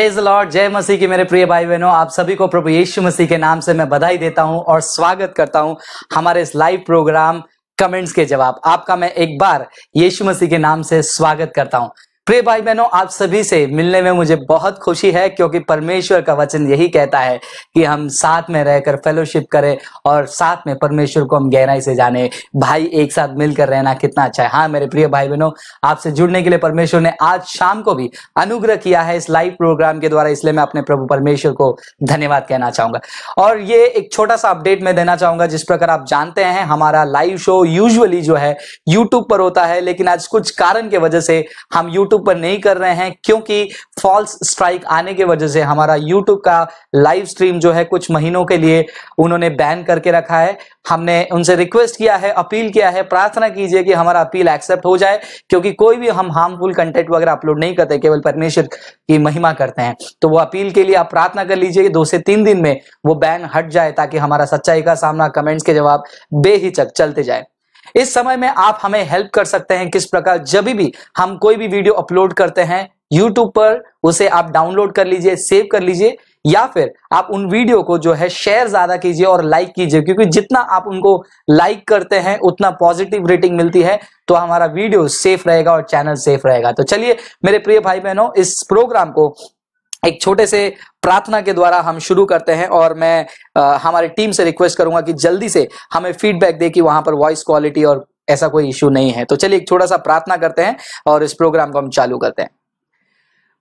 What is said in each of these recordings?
Praise Lord जय मसीह के मेरे प्रिय भाई बहनों आप सभी को प्रभु यीशु मसीह के नाम से मैं बधाई देता हूँ और स्वागत करता हूँ हमारे इस लाइव प्रोग्राम कमेंट्स के जवाब। आपका मैं एक बार यीशु मसीह के नाम से स्वागत करता हूँ। प्रिय भाई बहनों आप सभी से मिलने में मुझे बहुत खुशी है क्योंकि परमेश्वर का वचन यही कहता है कि हम साथ में रहकर फेलोशिप करें और साथ में परमेश्वर को हम गहराई से जाने। भाई एक साथ मिलकर रहना कितना अच्छा है। हाँ मेरे प्रिय भाई बहनों आपसे जुड़ने के लिए परमेश्वर ने आज शाम को भी अनुग्रह किया है इस लाइव प्रोग्राम के द्वारा, इसलिए मैं अपने प्रभु परमेश्वर को धन्यवाद कहना चाहूँगा। और ये एक छोटा सा अपडेट मैं देना चाहूँगा, जिस प्रकार आप जानते हैं, हमारा लाइव शो यूजली जो है यूट्यूब पर होता है, लेकिन आज कुछ कारण के वजह से हम यूट्यूब यूट्यूब पर नहीं कर रहे हैं, क्योंकि फॉल्स स्ट्राइक आने की वजह से हमारा यूट्यूब का लाइव स्ट्रीम जो है कुछ महीनों के लिए उन्होंने बैन करके रखा है। हमने उनसे रिक्वेस्ट किया है अपील किया है, प्रार्थना कीजिए कि हमारा अपील एक्सेप्ट हो जाए, क्योंकि कोई भी हम हार्मफुल कंटेंट वगैरह अपलोड नहीं करते, केवल परमेश्वर की महिमा करते हैं। तो वो अपील के लिए आप प्रार्थना कर लीजिए कि दो से तीन दिन में वो बैन हट जाए, ताकि हमारा सच्चाई का सामना कमेंट्स के जवाब बेहिचक चलते जाए। इस समय में आप हमें हेल्प कर सकते हैं किस प्रकार जब भी हम कोई भी वीडियो अपलोड करते हैं यूट्यूब पर, उसे आप डाउनलोड कर लीजिए सेव कर लीजिए, या फिर आप उन वीडियो को जो है शेयर ज़्यादा कीजिए और लाइक कीजिए, क्योंकि जितना आप उनको लाइक करते हैं, उतना पॉजिटिव रेटिंग मिलती है तो हमारा वीडियो सेफ़ रहेगा और चैनल सेफ़ रहेगा। तो चलिए, मेरे प्रिय भाई बहनों इस प्रोग्राम को एक छोटे से प्रार्थना के द्वारा हम शुरू करते हैं और मैं आ, हमारी टीम से रिक्वेस्ट करूँगा कि जल्दी से हमें फीडबैक दे कि वहाँ पर वॉइस क्वालिटी और ऐसा कोई इश्यू नहीं है। तो चलिए एक छोटा सा प्रार्थना करते हैं और इस प्रोग्राम को हम चालू करते हैं।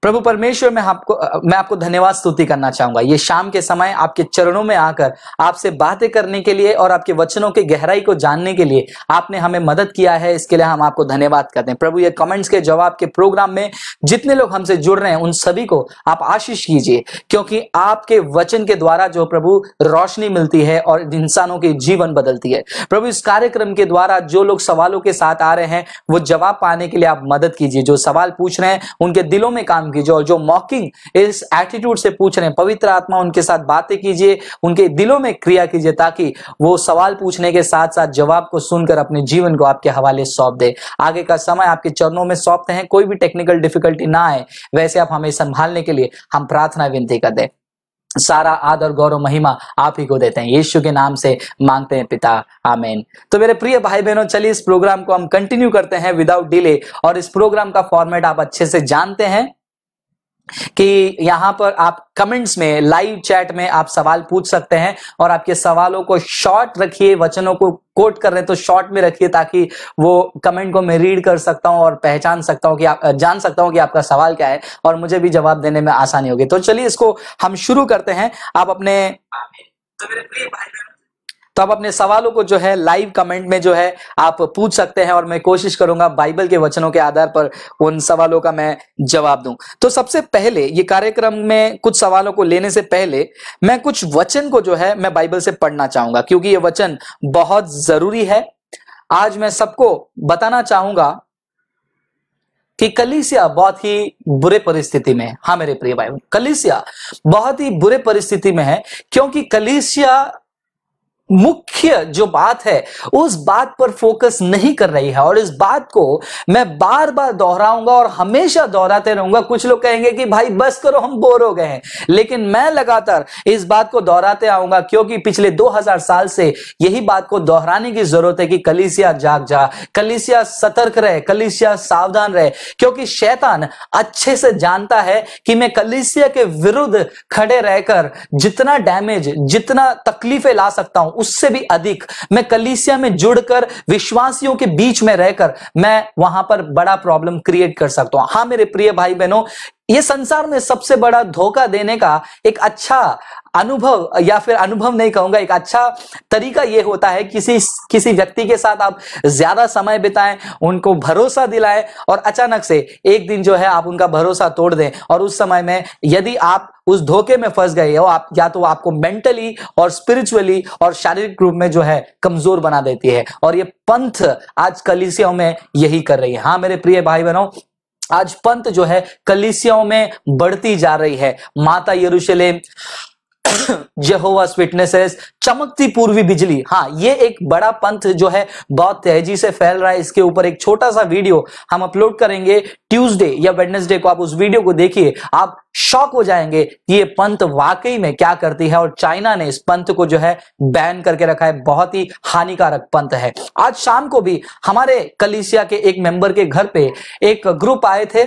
प्रभु परमेश्वर, मैं आपको मैं आपको धन्यवाद स्तुति करना चाहूँगा। ये शाम के समय आपके चरणों में आकर, आपसे बातें करने के लिए और आपके वचनों की गहराई को जानने के लिए आपने हमें मदद किया है। इसके लिए हम आपको धन्यवाद करते हैं। प्रभु, ये कमेंट्स के जवाब के प्रोग्राम में जितने लोग हमसे जुड़ रहे हैं, उन सभी को आप आशीष कीजिए, क्योंकि आपके वचन के द्वारा जो प्रभु रोशनी मिलती है और इंसानों के जीवन बदलती है। प्रभु, इस कार्यक्रम के द्वारा जो लोग सवालों के साथ आ रहे हैं, वो जवाब पाने के लिए आप मदद कीजिए। जो सवाल पूछ रहे हैं, उनके दिलों में काम कीजिए और जो मॉकिंग इस एटीट्यूड से पूछ रहे हैं, पवित्र आत्मा, उनके साथ बातें कीजिए, उनके दिलों में क्रिया कीजिए, ताकि वो सवाल पूछने के साथ साथ जवाब को सुनकर अपने जीवन को आपके हवाले सौंप दे। आगे का समय आपके चरणों में सौंपते हैं, कोई भी टेक्निकल डिफिकल्टी ना आए, वैसे आप हमें संभालने के लिए हम प्रार्थना विनती कर दे। सारा आदर, गौरव, महिमा आप ही को देते हैं। यीशु के नाम से मांगते हैं पिता, आमेन। तो मेरे प्रिय भाई बहनों चलिए इस प्रोग्राम को हम कंटिन्यू करते हैं विदाउट डिले और इस प्रोग्राम का फॉर्मेट आप अच्छे से जानते हैं। कि यहाँ पर आप कमेंट्स में लाइव चैट में आप सवाल पूछ सकते हैं और आपके सवालों को शॉर्ट रखिए, वचनों को कोट कर रहे हैं तो शॉर्ट में रखिए ताकि वो कमेंट को मैं रीड कर सकता हूँ और पहचान सकता हूँ कि आप जान सकता हूँ कि आपका सवाल क्या है और मुझे भी जवाब देने में आसानी होगी। तो चलिए इसको हम शुरू करते हैं। आप अपने तो मेरे प्रिय भाई तो आप अपने सवालों को जो है लाइव कमेंट में जो है आप पूछ सकते हैं और मैं कोशिश करूँगा बाइबल के वचनों के आधार पर उन सवालों का मैं जवाब दूँ। तो सबसे पहले, ये कार्यक्रम में कुछ सवालों को लेने से पहले, मैं कुछ वचन को जो है मैं बाइबल से पढ़ना चाहूँगा, क्योंकि ये वचन बहुत ज़रूरी है। आज मैं सबको बताना चाहूँगा कि कलिसिया बहुत ही बुरे परिस्थिति में है। हाँ मेरे प्रिय भाई कलिसिया बहुत ही बुरे परिस्थिति में है, क्योंकि कलिसिया मुख्य जो बात है, उस बात पर फोकस नहीं कर रही है। और इस बात को मैं बार बार दोहराऊँगा और हमेशा दोहराते रहूँगा। कुछ लोग कहेंगे कि भाई, बस करो, हम बोर हो गए हैं। लेकिन मैं लगातार इस बात को दोहराते आऊँगा क्योंकि पिछले 2000 साल से यही बात को दोहराने की ज़रूरत है कि कलिसिया जाग जा, कलिसिया सतर्क रहे, कलिसिया सावधान रहे। क्योंकि शैतान अच्छे से जानता है कि मैं कलिसिया के विरुद्ध खड़े रहकर जितना डैमेज जितना तकलीफें ला सकता हूँ उससे भी अधिक। मैं कलीसिया में जुड़कर, विश्वासियों के बीच में रहकर, मैं वहाँ पर बड़ा प्रॉब्लम क्रिएट कर सकता हूँ। हाँ मेरे प्रिय भाई बहनों ये संसार में सबसे बड़ा धोखा देने का एक अच्छा अनुभव या फिर अनुभव नहीं कहूँगा, एक अच्छा तरीका यह होता है किसी किसी व्यक्ति के साथ आप ज़्यादा समय बिताएँ, उनको भरोसा दिलाएँ और अचानक से एक दिन जो है आप उनका भरोसा तोड़ दें और उस समय में यदि आप उस धोखे में फंस गए हो, आप, या तो आपको मेंटली और स्पिरिचुअली और शारीरिक रूप में जो है कमज़ोर बना देती है और ये पंथ आज कलिसियों में यही कर रही है। हाँ मेरे प्रिय भाई बहनों आज पंत जो है कलिसियाओं में बढ़ती जा रही है। माता यरूशलेम विटनेसेस चमकती पूर्वी बिजली। हाँ ये एक बड़ा पंथ जो है, बहुत तेज़ी से फैल रहा है। इसके ऊपर एक छोटा सा वीडियो हम अपलोड करेंगे ट्यूसडे या वेडनेसडे को। आप उस वीडियो को देखिए, आप शॉक हो जाएँगे कि ये पंथ वाकई में क्या करती है और चाइना ने इस पंथ को जो है बैन करके रखा है। बहुत ही हानिकारक पंथ है। आज शाम को भी हमारे कलिसिया के एक मेंबर के घर पे एक ग्रुप आए थे।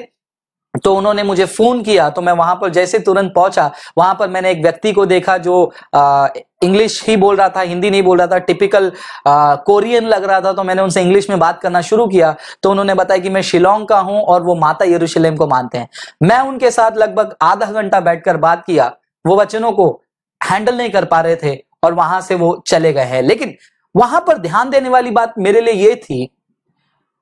तो उन्होंने मुझे फ़ोन किया तो मैं वहाँ पर जैसे तुरंत पहुँचा, वहाँ पर मैंने एक व्यक्ति को देखा जो इंग्लिश ही बोल रहा था, हिंदी नहीं बोल रहा था टिपिकल कोरियन लग रहा था तो मैंने उनसे इंग्लिश में बात करना शुरू किया तो उन्होंने बताया कि मैं शिलोंग का हूँ और वो माता यरूशलेम को मानते हैं। मैं उनके साथ लगभग आधा घंटा बैठकर बात किया, वो वचनों को हैंडल नहीं कर पा रहे थे और वहाँ से वो चले गए हैं। लेकिन वहाँ पर ध्यान देने वाली बात मेरे लिए ये थी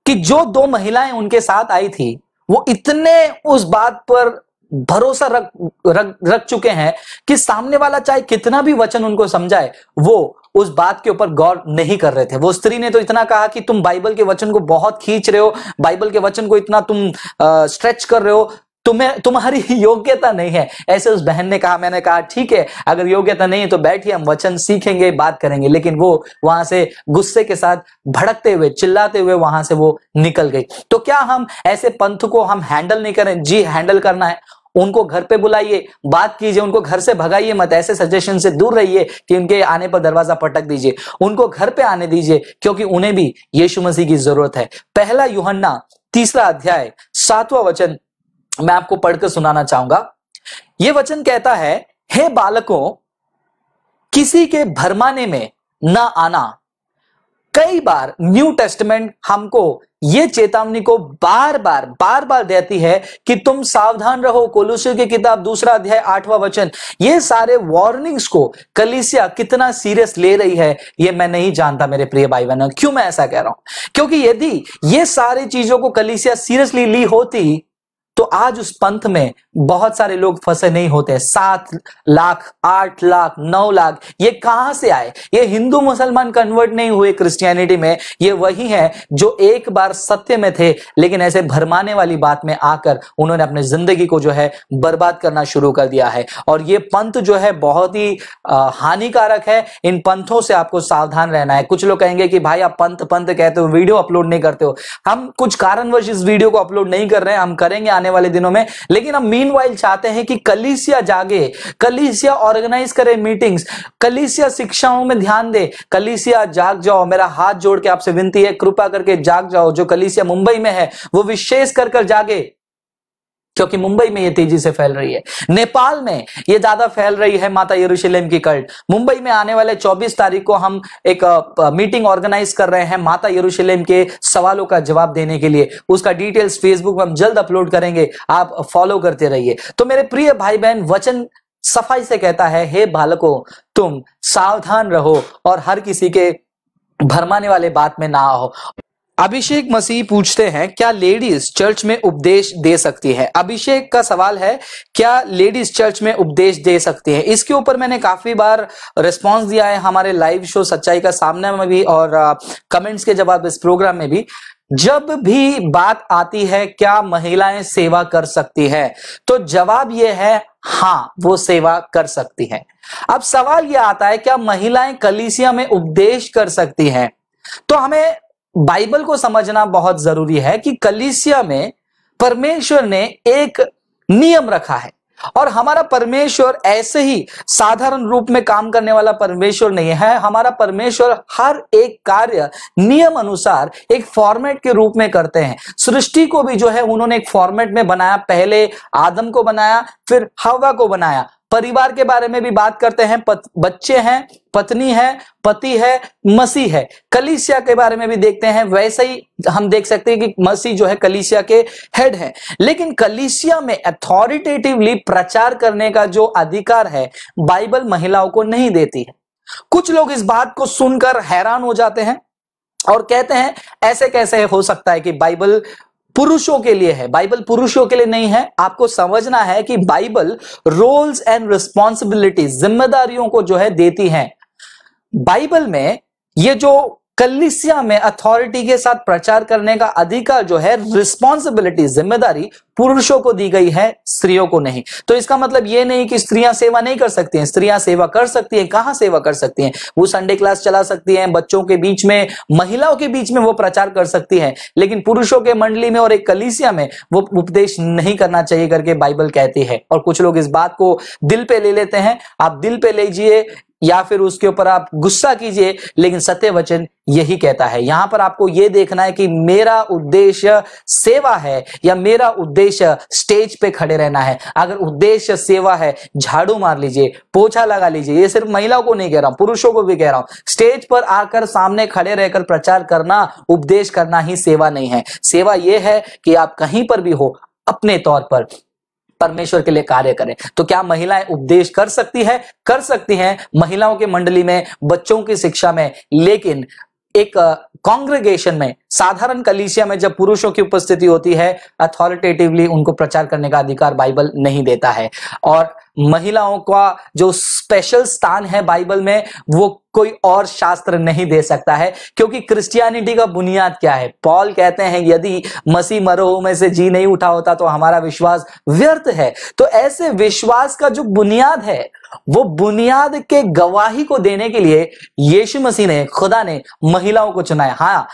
कि जो दो महिलाएँ उनके साथ आई थी वो इतने उस बात पर भरोसा रख रख रख चुके हैं कि सामने वाला चाहे कितना भी वचन उनको समझाए वो उस बात के ऊपर गौर नहीं कर रहे थे। वो स्त्री ने तो इतना कहा कि तुम बाइबल के वचन को बहुत खींच रहे हो बाइबल के वचन को इतना तुम आ, स्ट्रेच कर रहे हो तुम्हें, तुम्हारी योग्यता नहीं है। ऐसे उस बहन ने कहा, मैंने कहा, ठीक है, अगर योग्यता नहीं है तो बैठिए, हम वचन सीखेंगे, बात करेंगे। लेकिन वो वहाँ से गुस्से के साथ भड़कते हुए, चिल्लाते हुए वहाँ से वो निकल गई। तो क्या हम ऐसे पंथ को हम हैंडल नहीं करें? जी हैंडल करना है। उनको घर पे बुलाइए, बात कीजिए, उनको घर से भगाइए मत। ऐसे सजेशन से दूर रहिए कि उनके आने पर दरवाज़ा पटक दीजिए। उनको घर पे आने दीजिए, क्योंकि उन्हें भी यीशु मसीह की ज़रूरत है। पहला युहन्ना, तीसरा अध्याय, सातवां वचन मैं आपको पढ़कर सुनाना चाहूँगा। यह वचन कहता है, हे बालकों, किसी के भरमाने में न आना। कई बार न्यू टेस्टमेंट हमको ये चेतावनी को बार बार बार बार देती है कि तुम सावधान रहो। कोलुसियो की किताब, दूसरा अध्याय, आठवां वचन। ये सारे वार्निंग्स को कलिसिया कितना सीरियस ले रही है, ये मैं नहीं जानता मेरे प्रिय भाई बहनों क्यों मैं ऐसा कह रहा हूँ? क्योंकि यदि ये सारी चीज़ों को कलिसिया सीरियसली ली होती तो आज उस पंथ में बहुत सारे लोग फंसे नहीं होते सात लाख, आठ लाख, नौ लाख, ये कहाँ से आए? ये हिंदू मुसलमान कन्वर्ट नहीं हुए क्रिश्चियनिटी में। ये वही है जो एक बार सत्य में थे, लेकिन ऐसे भरमाने वाली बात में आकर उन्होंने अपनी ज़िंदगी को जो है बर्बाद करना शुरू कर दिया है। और ये पंथ जो है बहुत ही हानिकारक है। इन पंथों से आपको सावधान रहना है। कुछ लोग कहेंगे कि भाई आप पंथ पंथ कहते हो, वीडियो अपलोड नहीं करते हो। हम कुछ कारणवश इस वीडियो को अपलोड नहीं कर रहे हैं। हम करेंगे आने वाले दिनों में। लेकिन हम मीन चाहते हैं कि कलिसिया जागे, कलिसिया ऑर्गेनाइज करे मीटिंग्स कलिसिया शिक्षाओं में ध्यान दे। कलिसिया जाग जाओ। मेरा हाथ जोड़ के आपसे विनती है, कृपा करके जाग जाओ। जो कलिसिया मुंबई में है, वो विशेष कर कर जागे। क्योंकि मुंबई में ये तेज़ी से फैल रही है। नेपाल में ये ज़्यादा फैल रही है माता यरूशलेम की कल्ट। मुंबई में आने वाले 24 तारीख को हम एक मीटिंग ऑर्गेनाइज कर रहे हैं माता यरूशलेम के सवालों का जवाब देने के लिए। उसका डिटेल्स फेसबुक में हम जल्द अपलोड करेंगे। आप फॉलो करते रहिए। तो मेरे प्रिय भाई बहन वचन सफ़ाई से कहता है, हे बालको, तुम सावधान रहो और हर किसी के भरमाने वाले बात में ना आओ। अभिषेक मसीह पूछते हैं, क्या लेडीज़ चर्च में उपदेश दे सकती है? अभिषेक का सवाल है, क्या लेडीज़ चर्च में उपदेश दे सकती है? इसके ऊपर मैंने काफ़ी बार रिस्पांस दिया है हमारे लाइव शो सच्चाई का सामने में भी और कमेंट्स के जवाब इस प्रोग्राम में भी। जब भी बात आती है, क्या महिलाएँ सेवा कर सकती है? तो जवाब यह है हाँ वो सेवा कर सकती है। अब सवाल यह आता है, क्या महिलाएँ कलीसिया में उपदेश कर सकती हैं? तो हमें बाइबल को समझना बहुत ज़रूरी है कि कलिसिया में परमेश्वर ने एक नियम रखा है। और हमारा परमेश्वर ऐसे ही साधारण रूप में काम करने वाला परमेश्वर नहीं है। हमारा परमेश्वर हर एक कार्य नियम अनुसार एक फॉर्मेट के रूप में करते हैं। सृष्टि को भी जो है उन्होंने एक फॉर्मेट में बनाया। पहले आदम को बनाया, फिर हवा को बनाया। परिवार के बारे में भी बात करते हैं पत, बच्चे हैं पत्नी है पति है मसीह है। कलिसिया के बारे में भी देखते हैं वैसे ही हम देख सकते हैं कि मसीह जो है कलिसिया के हेड है। लेकिन कलिसिया में अथॉरिटेटिवली प्रचार करने का जो अधिकार है बाइबल महिलाओं को नहीं देती है। कुछ लोग इस बात को सुनकर हैरान हो जाते हैं और कहते हैं ऐसे कैसे हो सकता है कि बाइबल पुरुषों के लिए है। बाइबल पुरुषों के लिए नहीं है। आपको समझना है कि बाइबल रोल्स एंड रिस्पॉन्सिबिलिटी जिम्मेदारियों को जो है देती है। बाइबल में ये जो कलिसिया में अथॉरिटी के साथ प्रचार करने का अधिकार जो है रिस्पॉन्सिबिलिटी ज़िम्मेदारी पुरुषों को दी गई है, स्त्रियों को नहीं। तो इसका मतलब ये नहीं कि स्त्रियाँ सेवा नहीं कर सकती हैं। स्त्रियाँ सेवा कर सकती हैं। कहाँ सेवा कर सकती हैं? वो संडे क्लास चला सकती हैं। बच्चों के बीच में, महिलाओं के बीच में वो प्रचार कर सकती हैं। लेकिन पुरुषों के मंडली में और एक कलिसिया में वो उपदेश नहीं करना चाहिए करके बाइबल कहती है। और कुछ लोग इस बात को दिल पे ले लेते हैं। आप दिल पे लीजिए या फिर उसके ऊपर आप गुस्सा कीजिए, लेकिन सत्य वचन यही कहता है। यहाँ पर आपको यह देखना है कि मेरा उद्देश्य सेवा है या मेरा उद्देश्य स्टेज पे खड़े रहना है। अगर उद्देश्य सेवा है, झाड़ू मार लीजिए, पोछा लगा लीजिए। ये सिर्फ़ महिलाओं को नहीं कह रहा हूँ, पुरुषों को भी कह रहा हूँ। स्टेज पर आकर सामने खड़े रहकर प्रचार करना, उपदेश करना ही सेवा नहीं है। सेवा यह है कि आप कहीं पर भी हो, अपने तौर पर परमेश्वर के लिए कार्य करें। तो क्या महिलाएँ उपदेश कर सकती है? कर सकती हैं महिलाओं के मंडली में, बच्चों की शिक्षा में, लेकिन एक कांग्रेगेशन में साधारण कलीसिया में जब पुरुषों की उपस्थिति होती है अथॉरिटेटिवली उनको प्रचार करने का अधिकार बाइबल नहीं देता है। और महिलाओं का जो स्पेशल स्थान है बाइबल में, वो कोई और शास्त्र नहीं दे सकता है, क्योंकि क्रिश्चियनिटी का बुनियाद क्या है? पॉल कहते हैं, यदि मसीह मरोह में से जी नहीं उठा होता तो हमारा विश्वास व्यर्थ है। तो ऐसे विश्वास का जो बुनियाद है, वो बुनियाद के गवाही को देने के लिए यीशु मसीह ने, खुदा ने महिलाओं को चुनाया। हाँ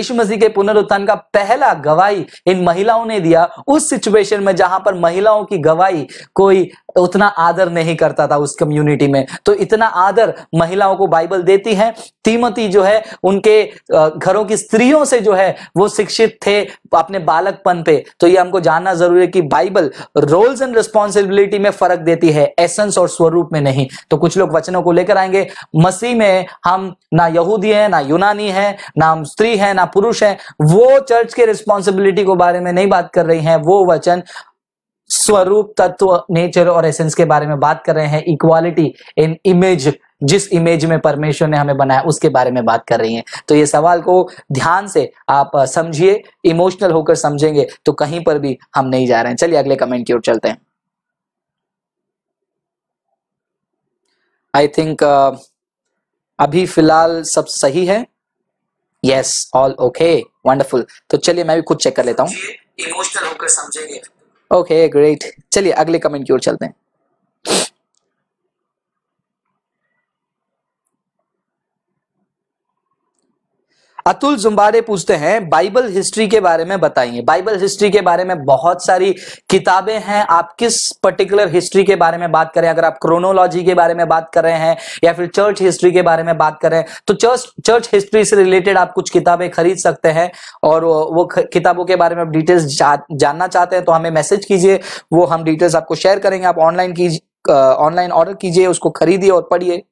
यीशु मसीह के पुनरुत्थान का पहला गवाही इन महिलाओं ने दिया। उस सिचुएशन में जहाँ पर महिलाओं की गवाही कोई उतना आदर नहीं करता था उस कम्युनिटी में। तो इतना आदर महिलाओं को बाइबल देती है। तीमती जो है, उनके घरों की स्त्रियों से जो है, वो शिक्षित थे अपने बालकपन पे। तो ये हमको जानना ज़रूरी है कि बाइबल रोल्स एंड रिस्पॉन्सिबिलिटी में फ़र्क देती है एसेंस और स्वरूप में नहीं। तो कुछ लोग वचनों को लेकर आएँगे, मसीह में हम ना यहूदी हैं, ना यूनानी है, ना हम स्त्री है, ना पुरुष है वो चर्च के रिस्पॉन्सिबिलिटी को बारे में नहीं बात कर रही है वो वचन स्वरूप तत्व नेचर और एसेंस के बारे में बात कर रहे हैं इक्वालिटी इन इमेज जिस इमेज में परमेश्वर ने हमें बनाया उसके बारे में बात कर रही हैं। तो ये सवाल को ध्यान से आप समझिए इमोशनल होकर समझेंगे तो कहीं पर भी हम नहीं जा रहे हैं। चलिए अगले कमेंट की ओर चलते हैं। आई थिंक uh, अभी फ़िलहाल सब सही है। यस ऑल ओके वंडरफुल तो चलिए मैं भी खुद चेक कर लेता हूँ। इमोशनल होकर समझेंगे। ओके ग्रेट चलिए अगले कमेंट की ओर चलते हैं। अतुल जुम्बारे पूछते हैं बाइबल हिस्ट्री के बारे में बताइए। बाइबल हिस्ट्री के बारे में बहुत सारी किताबें हैं। आप किस पर्टिकुलर हिस्ट्री के बारे में बात करें? अगर आप क्रोनोलॉजी के बारे में बात कर रहे हैं या फिर चर्च हिस्ट्री के बारे में बात करें तो चर्च चर्च हिस्ट्री से रिलेटेड आप कुछ किताबें खरीद सकते हैं और वो किताबों के बारे में आप डिटेल्स जा, जानना चाहते हैं तो हमें मैसेज कीजिए। वो हम डिटेल्स आपको शेयर करेंगे। आप ऑनलाइन कीजिए ऑनलाइन ऑर्डर कीजिए उसको खरीदिए और पढ़िए।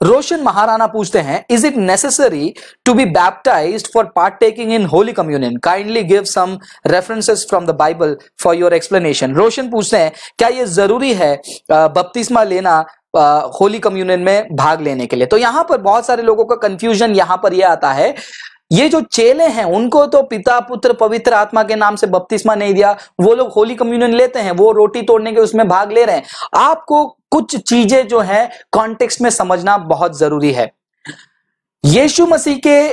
रोशन महाराणा पूछते हैं is it necessary to be baptise for part taking in holy communion kindly give some references from the Bible for your explanation Roshan पूछते हैं, क्या ये ज़रूरी है बपतिस्मा लेना होली कम्युनियन में भाग लेने के लिए? तो यहाँ पर बहुत सारे लोगों का कंफ्यूजन यहाँ पर यह आता है, ये जो चेले हैं, उनको तो पिता, पुत्र, पवित्र आत्मा के नाम से बपतिस्मा नहीं दिया, वो लोग होली कम्युनियन लेते हैं, वो रोटी तोड़ने के उसमें भाग ले रहे हैं। आपको कुछ चीज़ें जो है कॉन्टेक्स्ट में समझना बहुत ज़रूरी है। यीशु मसीह के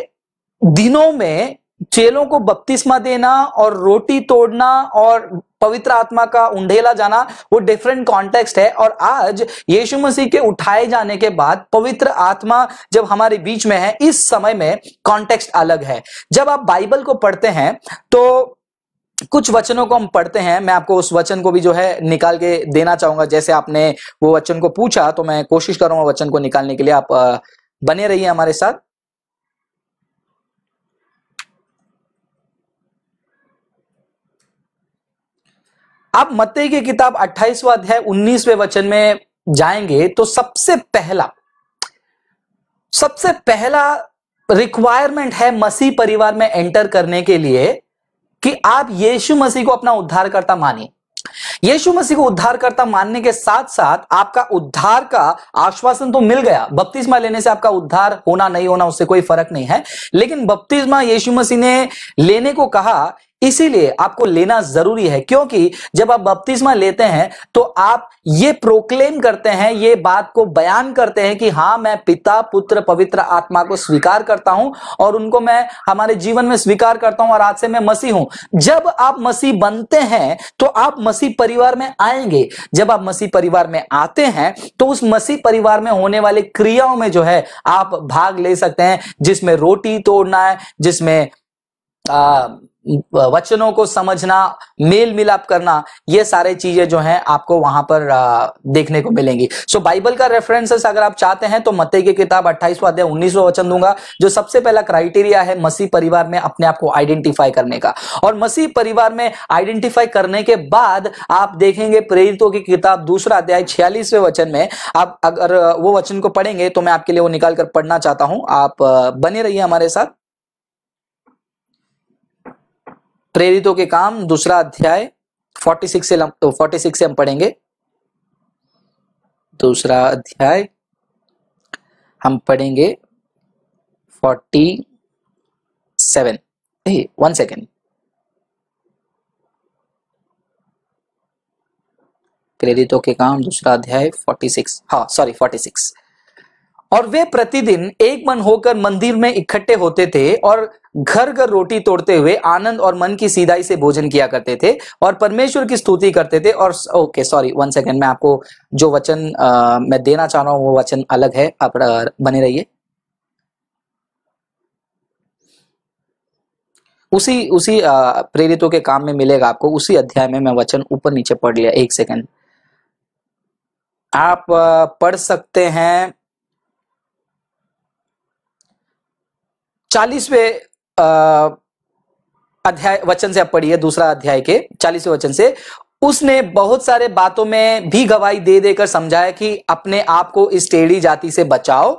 दिनों में चेलों को बपतिस्मा देना और रोटी तोड़ना और पवित्र आत्मा का उंडेला जाना, वो डिफरेंट कॉन्टेक्स्ट है और आज यीशु मसीह के उठाए जाने के बाद पवित्र आत्मा जब हमारे बीच में है, इस समय में कॉन्टेक्स्ट अलग है। जब आप बाइबल को पढ़ते हैं तो कुछ वचनों को हम पढ़ते हैं। मैं आपको उस वचन को भी जो है निकाल के देना चाहूँगा। जैसे आपने वो वचन को पूछा तो मैं कोशिश करूँगा वचन को निकालने के लिए। आप बने रहिए हमारे साथ। आप मत्ते की किताब 28वां अध्याय 19वें वचन में जाएँगे तो सबसे पहला सबसे पहला रिक्वायरमेंट है मसीह परिवार में एंटर करने के लिए। कि आप यीशु मसीह को अपना उद्धारकर्ता मानिए। यीशु मसीह को उद्धारकर्ता मानने के साथ साथ आपका उद्धार का आश्वासन तो मिल गया। बपतिस्मा लेने से आपका उद्धार होना, नहीं होना, उससे कोई फ़र्क नहीं है। लेकिन बपतिस्मा यीशु मसीह ने लेने को कहा इसीलिए आपको लेना ज़रूरी है, क्योंकि जब आप बपतिस्मा लेते हैं तो आप ये प्रोक्लेम करते हैं, ये बात को बयान करते हैं कि हाँ मैं पिता, पुत्र, पवित्र आत्मा को स्वीकार करता हूँ और उनको मैं हमारे जीवन में स्वीकार करता हूँ और आज से मैं मसीह हूँ। जब आप मसीह बनते हैं तो आप मसीह परिवार में आएँगे। जब आप मसीह परिवार में आते हैं तो उस मसीह परिवार में होने वाले क्रियाओं में जो है, आप भाग ले सकते हैं, जिसमें रोटी तोड़ना है, जिसमें वचनों को समझना मेल मिलाप करना ये सारे चीज़ें जो हैं आपको वहाँ पर देखने को मिलेंगी। सो so, बाइबल का रेफरेंसेस अगर आप चाहते हैं तो मत्ते की किताब 28वां अध्याय 19वां वचन दूँगा जो सबसे पहला क्राइटेरिया है मसीह परिवार में अपने आप को आइडेंटिफाई करने का। और मसीह परिवार में आइडेंटिफाई करने के बाद आप देखेंगे प्रेरितों की किताब दूसरा अध्याय छियालीसवें वचन में आप अगर वो वचन को पढ़ेंगे तो मैं आपके लिए वो निकाल कर पढ़ना चाहता हूँ। आप बने रहिए हमारे साथ। प्रेरितों के काम, दूसरा अध्याय 46 से 46 से हम पढ़ेंगे। दूसरा अध्याय, हम पढ़ेंगे 47 वन सेकेंड प्रेरितों के काम, दूसरा अध्याय 46 हाँ सॉरी 46 और वे प्रतिदिन एक मन होकर मंदिर में इकट्ठे होते थे और घर घर रोटी तोड़ते हुए आनंद और मन की सीधाई से भोजन किया करते थे और परमेश्वर की स्तुति करते थे और ओके सॉरी वन सेकेंड मैं आपको जो वचन आ, मैं देना चाह रहा हूँ वो वचन अलग है आप बने रहिए। उसी उसी प्रेरितों के काम में मिलेगा आपको उसी अध्याय में मैं वचन ऊपर नीचे पढ़ लिया एक सेकेंड आप पढ़ सकते हैं चालीसवें अध्याय वचन से आप पढ़िए दूसरा अध्याय के चालीसवें वचन से। उसने बहुत सारे बातों में भी गवाही दे देकर समझाया कि अपने आप को इस टेढ़ी जाति से बचाओ।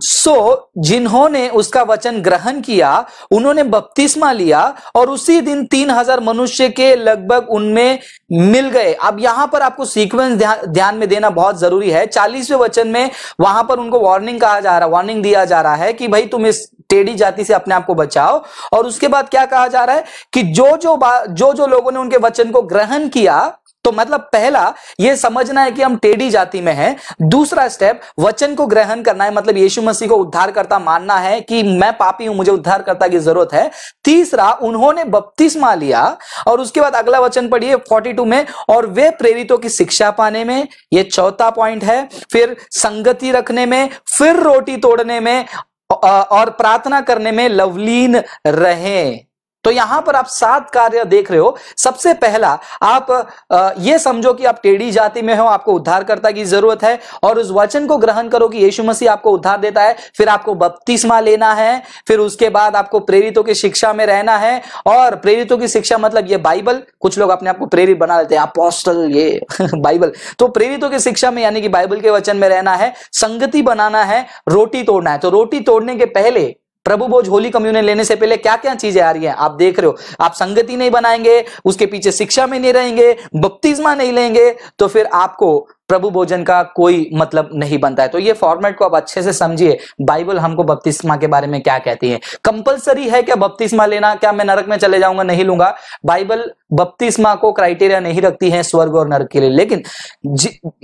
सो so, जिन्होंने उसका वचन ग्रहण किया उन्होंने बपतिस्मा लिया और उसी दिन तीन हज़ार मनुष्य के लगभग उनमें मिल गए। अब यहाँ पर आपको सीक्वेंस ध्यान ध्यान में देना बहुत ज़रूरी है। चालीसवें वचन में वहाँ पर उनको वार्निंग कहा जा रहा वार्निंग दिया जा रहा है कि भाई तुम इस टेढ़ी जाति से अपने आप को बचाओ। और उसके बाद क्या कहा जा रहा है कि जो जो जो जो लोगों ने उनके वचन को ग्रहण किया तो मतलब पहला यह समझना है कि हम टेढ़ी जाति में हैं। दूसरा स्टेप वचन को ग्रहण करना है मतलब यीशु मसीह को उद्धार करता मानना है कि मैं पापी हूँ, मुझे उद्धार करता की ज़रूरत है। तीसरा, उन्होंने बपतिस्मा लिया, और उसके बाद अगला वचन पढ़िए 42 में, और वे प्रेरितों की शिक्षा पाने में यह चौथा पॉइंट है। फिर संगति रखने में, फिर रोटी तोड़ने में और प्रार्थना करने में लवलीन रहें। तो यहाँ पर आप सात कार्य देख रहे हो। सबसे पहला, आप ये समझो कि आप टेढ़ी जाति में हो, आपको उद्धारकर्ता की ज़रूरत है, और उस वचन को ग्रहण करो कि यीशु मसीह आपको उद्धार देता है, फिर आपको बपतिस्मा लेना है, फिर उसके बाद आपको प्रेरितों की शिक्षा में रहना है, और प्रेरितों की शिक्षा मतलब ये बाइबल, कुछ लोग अपने आप को प्रेरित बना लेते हैं, अपोस्टल, ये, बाइबल। तो प्रेरितों की शिक्षा में, यानी कि बाइबल के वचन में रहना है, संगति बनाना है, रोटी तोड़ना है। तो रोटी तोड़ने के पहले प्रभु भोज होली कम्युनियन लेने से पहले क्या क्या चीज़ें आ रही हैं? आप देख रहे हो। आप संगति नहीं बनाएँगे, उसके पीछे शिक्षा में नहीं रहेंगे, बपतिस्मा नहीं लेंगे तो फिर आपको प्रभु भोजन का कोई मतलब नहीं बनता है। तो ये फॉर्मेट को आप अच्छे से समझिए। बाइबल हमको बपतिस्मा के बारे में क्या कहती है? कंपलसरी है क्या बपतिस्मा लेना? क्या मैं नरक में चले जाऊँगा? नहीं लूँगा। बाइबल बपतिस्मा को क्राइटेरिया नहीं रखती है स्वर्ग और नरक के लिए। लेकिन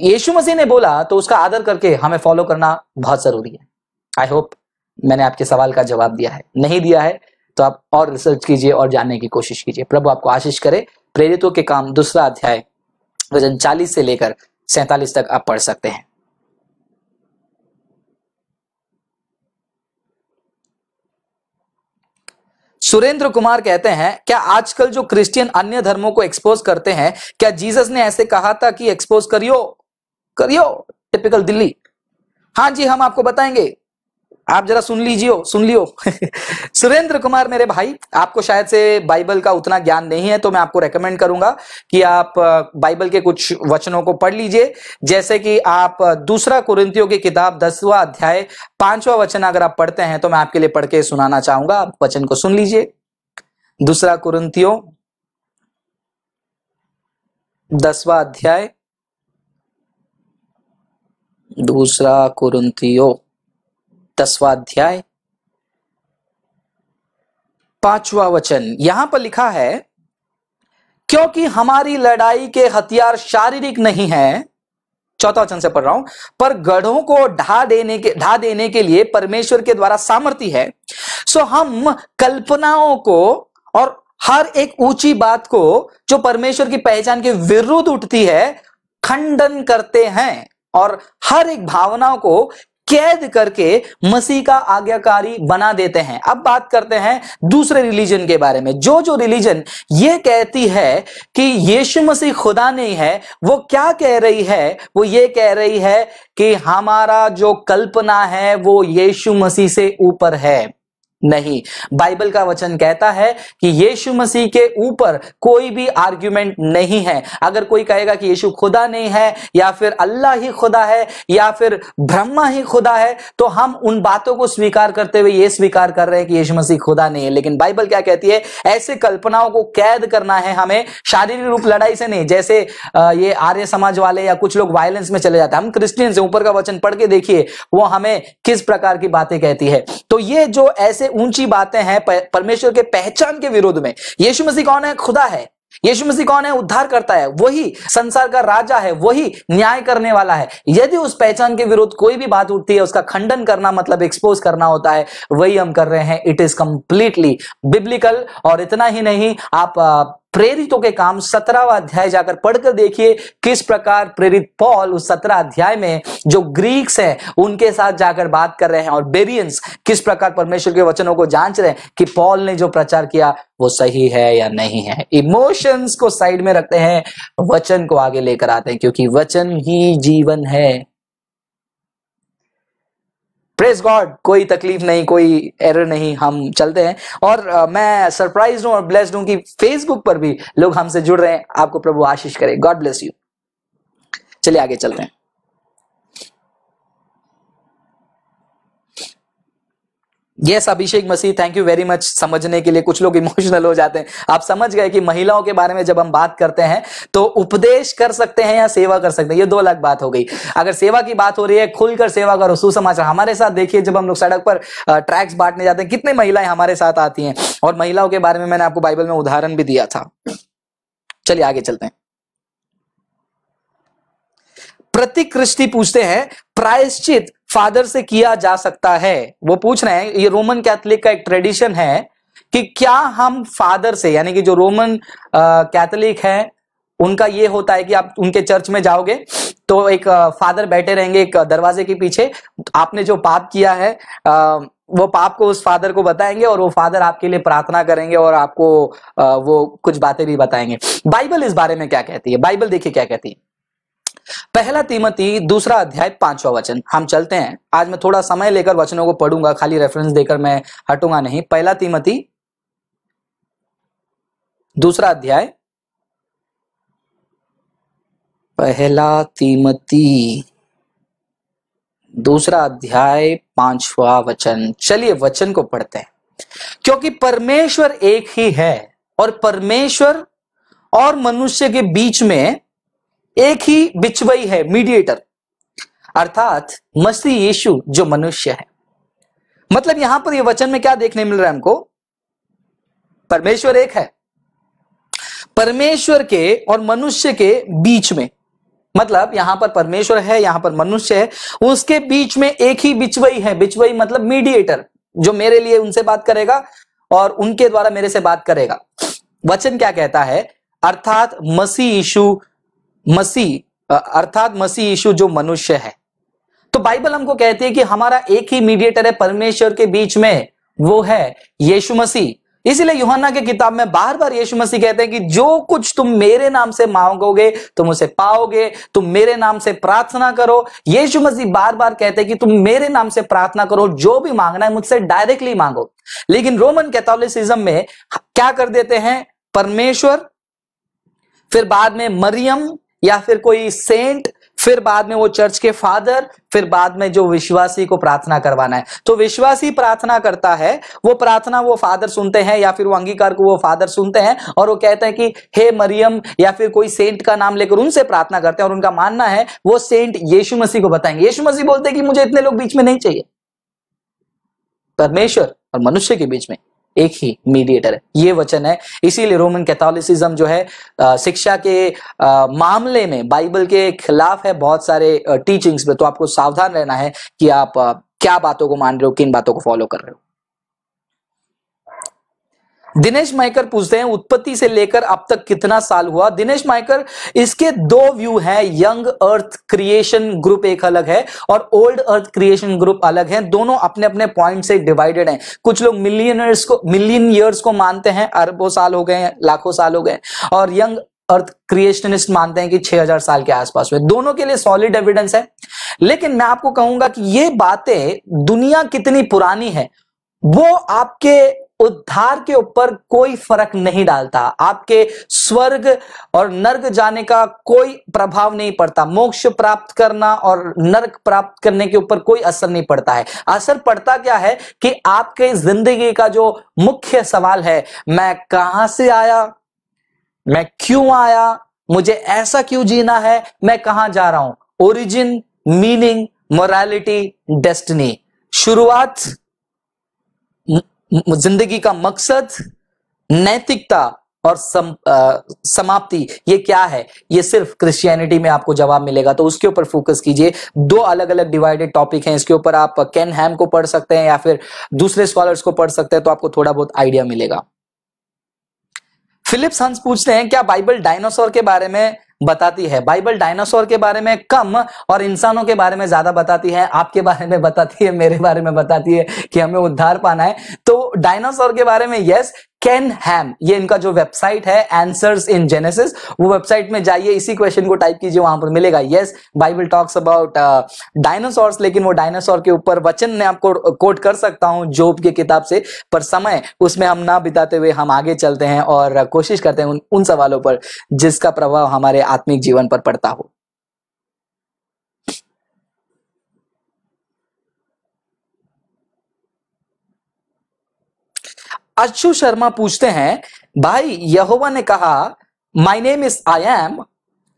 यीशु मसीह ने बोला तो उसका आदर करके हमें फॉलो करना बहुत ज़रूरी है। आई होप मैंने आपके सवाल का जवाब दिया है। नहीं दिया है तो आप और रिसर्च कीजिए और जानने की कोशिश कीजिए। प्रभु आपको आशीष करे, प्रेरितों के काम दूसरा अध्याय, वज़न चालीस से लेकर सैतालीस तक आप पढ़ सकते हैं। सुरेंद्र कुमार कहते हैं, क्या आजकल जो क्रिश्चियन अन्य धर्मों को एक्सपोज करते हैं, क्या जीसस ने ऐसे कहा था कि एक्सपोज करियो? करियो? टिपिकल दिल्ली। हाँ जी, हम आपको बताएँगे। आप जरा सुन लीजिए सुन लियो। सुरेंद्र कुमार मेरे भाई, आपको शायद से बाइबल का उतना ज्ञान नहीं है तो मैं आपको रेकमेंड करूँगा कि आप बाइबल के कुछ वचनों को पढ़ लीजिए। जैसे कि आप दूसरा कुरिंतियों की किताब दसवां अध्याय, पांचवा वचन अगर आप पढ़ते हैं तो मैं आपके लिए पढ़ के सुनाना चाहूँगा। आप वचन को सुन लीजिए। दूसरा कुरिंतियों दसवा अध्याय, दूसरा कुरुंतियों दसवा अध्याय पांचवा वचन। यहाँ पर लिखा है, क्योंकि हमारी लड़ाई के हथियार शारीरिक नहीं है, चौथा वचन से पढ़ रहा हूँ, पर गढ़ों को ढा देने के, ढा देने के लिए परमेश्वर के द्वारा सामर्थ्य है। सो हम कल्पनाओं को और हर एक ऊँची बात को, जो परमेश्वर की पहचान के विरुद्ध उठती है, खंडन करते हैं और हर एक भावनाओं को कैद करके मसीह का आज्ञाकारी बना देते हैं। अब बात करते हैं दूसरे रिलीजन के बारे में। जो जो रिलीजन ये कहती है कि यीशु मसीह खुदा नहीं है, वो क्या कह रही है? वो ये कह रही है कि हमारा जो कल्पना है, वो यीशु मसीह से ऊपर है। नहीं। बाइबल का वचन कहता है कि यीशु मसीह के ऊपर कोई भी आर्ग्यूमेंट नहीं है। अगर कोई कहेगा कि यीशु खुदा नहीं है, या फिर अल्लाह ही खुदा है, या फिर ब्रह्मा ही खुदा है तो हम उन बातों को स्वीकार करते हुए ये स्वीकार कर रहे हैं कि यीशु मसीह खुदा नहीं है। लेकिन बाइबल क्या कहती है? ऐसे कल्पनाओं को कैद करना है हमें। शारीरिक रूप लड़ाई से नहीं, जैसे ये आर्य समाज वाले या कुछ लोग वायलेंस में चले जाते हैं। हम क्रिश्चियन से ऊपर का वचन पढ़ के देखिए, वो हमें किस प्रकार की बातें कहती है। तो ये जो ऐसे ऊँची बातें हैं परमेश्वर के पहचान के विरोध में। यीशु मसीह कौन है? खुदा है। यीशु मसीह कौन है? उद्धार करता है। वही संसार का राजा है। वही न्याय करने वाला है। यदि उस पहचान के विरुद्ध कोई भी बात उठती है, उसका खंडन करना मतलब एक्सपोज करना होता है, वही हम कर रहे हैं। इट इज़ कंप्लीटली बिब्लिकल और इतना ही नहीं, आप प्रेरितों के काम सत्रहवा अध्याय जाकर पढ़कर देखिए किस प्रकार प्रेरित पॉल उस सत्रह अध्याय में जो ग्रीक्स हैं, उनके साथ जाकर बात कर रहे हैं और बेरियंस किस प्रकार परमेश्वर के वचनों को जाँच रहे हैं कि पॉल ने जो प्रचार किया, वो सही है या नहीं है। इमोशंस को साइड में रखते हैं, वचन को आगे लेकर आते हैं, क्योंकि वचन ही जीवन है। प्रेस गॉड कोई तकलीफ़ नहीं कोई एरर नहीं हम चलते हैं। और आ, मैं सरप्राइज़ हूँ और ब्लेस्ड हूँ कि फेसबुक पर भी लोग हमसे जुड़ रहे हैं। आपको प्रभु आशीष करे। गॉड ब्लेस यू चलिए आगे चलते हैं। Yes Abhishek Masih thank you very much समझने के लिए कुछ लोग इमोशनल हो जाते हैं। आप समझ गए कि महिलाओं के बारे में जब हम बात करते हैं तो उपदेश कर सकते हैं या सेवा कर सकते हैं। ये दो अलग बात हो गई। अगर सेवा की बात हो रही है, खुलकर सेवा करो, सुसमाचार। हमारे साथ देखिए, जब हम लोग सड़क पर ट्रैक्स बांटने जाते हैं, कितने महिलाएँ हमारे साथ आती हैं। और महिलाओं के बारे में मैंने आपको बाइबल में उदाहरण भी दिया था। चलिए आगे चलते हैं। प्रतिकृष्टि पूछते हैं, प्रायश्चित फादर से किया जा सकता है? वो पूछ रहे हैं, ये रोमन कैथोलिक का एक ट्रेडिशन है कि क्या हम फादर से, यानी कि जो रोमन कैथोलिक है, उनका ये होता है कि आप उनके चर्च में जाओगे तो एक फादर बैठे रहेंगे एक दरवाजे के पीछे, आपने जो पाप किया है वो पाप को उस फादर को बताएँगे और वो फादर आपके लिए प्रार्थना करेंगे और आपको वो कुछ बातें भी बताएँगे। बाइबल इस बारे में क्या कहती है? बाइबल देखिए क्या कहती है। पहला तीमती, दूसरा अध्याय, पांचवा वचन। हम चलते हैं। आज मैं थोड़ा समय लेकर वचनों को पढ़ूँगा, खाली रेफरेंस देकर मैं हटूँगा नहीं। पहला तीमती, दूसरा अध्याय। पहला तीमती, दूसरा अध्याय, पांचवा वचन। चलिए वचन को पढ़ते हैं। क्योंकि परमेश्वर एक ही है और परमेश्वर और मनुष्य के बीच में एक ही बिचवई है मीडिएटर अर्थात मसीह यीशु, जो मनुष्य है। मतलब यहाँ पर यह वचन में क्या देखने मिल रहा है हमको? परमेश्वर एक है। परमेश्वर के और मनुष्य के बीच में मतलब यहाँ पर परमेश्वर है, यहाँ पर मनुष्य है, उसके बीच में एक ही बिचवई है। बिचवई मतलब मीडिएटर जो मेरे लिए उनसे बात करेगा और उनके द्वारा मेरे से बात करेगा। वचन क्या कहता है? अर्थात मसीह यीशु मसीह अर्थात मसीह यीशु जो मनुष्य है। तो बाइबल हमको कहती है कि हमारा एक ही मीडिएटर है, परमेश्वर के बीच में वो है यीशु मसीह। इसीलिए युहन्ना के किताब में बार बार यीशु मसीह कहते हैं कि जो कुछ तुम मेरे नाम से मांगोगे, तुम उसे पाओगे, तुम मेरे नाम से प्रार्थना करो। यीशु मसीह बार बार कहते हैं कि तुम मेरे नाम से प्रार्थना करो, जो भी मांगना है मुझसे डायरेक्टली मांगो। लेकिन रोमन कैथोलिसिज्म में क्या कर देते हैं? परमेश्वर, फिर बाद में मरियम या फिर कोई सेंट फिर बाद में वो चर्च के फादर फिर बाद में जो विश्वासी को प्रार्थना करवाना है। तो विश्वासी प्रार्थना करता है, वो प्रार्थना वो फादर सुनते हैं या फिर वो अंगीकार को वो फादर सुनते हैं और वो कहते हैं कि, हे मरियम, या फिर कोई सेंट का नाम लेकर उनसे प्रार्थना करते हैं और उनका मानना है, वो सेंट यीशु मसीह को बताएँगे। यीशु मसीह बोलते हैं कि मुझे इतने लोग बीच में नहीं चाहिए। परमेश्वर और मनुष्य के बीच में। एक ही मीडिएटर है। ये वचन है। इसीलिए रोमन कैथोलिसिज्म जो है शिक्षा के मामले में बाइबल के खिलाफ है बहुत सारे टीचिंग्स में। तो आपको सावधान रहना है कि आप क्या बातों को मान रहे हो, किन बातों को फॉलो कर रहे हो। दिनेश माइकर पूछते हैं, उत्पत्ति से लेकर अब तक कितना साल हुआ? दिनेश माइकर इसके दो व्यू हैं, यंग अर्थ क्रिएशन ग्रुप एक अलग है और ओल्ड अर्थ क्रिएशन ग्रुप अलग है। दोनों अपने अपने पॉइंट से डिवाइडेड हैं। कुछ लोग मिलियनर्स को, मिलियन ईयर्स को मानते हैं, अरबों साल हो गए लाखों साल हो गए और यंग अर्थ क्रिएशनिस्ट मानते हैं कि 6000 साल के आसपास हुए। दोनों के लिए सॉलिड एविडेंस है। लेकिन मैं आपको कहूँगा कि ये बातें दुनिया कितनी पुरानी है, वो आपके उद्धार के ऊपर कोई फ़र्क नहीं डालता। आपके स्वर्ग और नर्क जाने का कोई प्रभाव नहीं पड़ता। मोक्ष प्राप्त करना और नर्क प्राप्त करने के ऊपर कोई असर नहीं पड़ता है। असर पड़ता क्या है कि आपके ज़िंदगी का जो मुख्य सवाल है, मैं कहाँ से आया? मैं क्यों आया? मुझे ऐसा क्यों जीना है? मैं कहाँ जा रहा हूँ? ओरिजिन मीनिंग मोरालिटी डेस्टिनी शुरुआत ज़िंदगी का मकसद नैतिकता और सम, आ, समाप्ति ये क्या है? ये सिर्फ़ क्रिश्चियनिटी में आपको जवाब मिलेगा तो उसके ऊपर फोकस कीजिए। दो अलग अलग डिवाइडेड टॉपिक हैं इसके ऊपर आप कैन हैम को पढ़ सकते हैं या फिर दूसरे स्कॉलर्स को पढ़ सकते हैं तो आपको थोड़ा बहुत आइडिया मिलेगा। फिलिप्स हंस पूछते हैं क्या बाइबल डायनासोर के बारे में बताती है। बाइबल डायनासोर के बारे में कम और इंसानों के बारे में ज़्यादा बताती है। आपके बारे में बताती है, मेरे बारे में बताती है कि हमें उद्धार पाना है। तो डायनासोर के बारे में यस कैन हैम ये इनका जो वेबसाइट है आंसर्स इन जेनेसिस वो वेबसाइट में जाइए इसी क्वेश्चन को टाइप कीजिए वहाँ पर मिलेगा। Yes Bible talks about dinosaurs लेकिन वो डायनासोर के ऊपर वचन मैं आपको कोट कर सकता हूँ जोब की किताब से पर समय उसमें हम ना बिताते हुए हम आगे चलते हैं और कोशिश करते हैं उन, उन सवालों पर जिसका प्रभाव हमारे आत्मिक जीवन पर पड़ता हो। अशु शर्मा पूछते हैं, भाई, यहोवा ने कहा my name is I am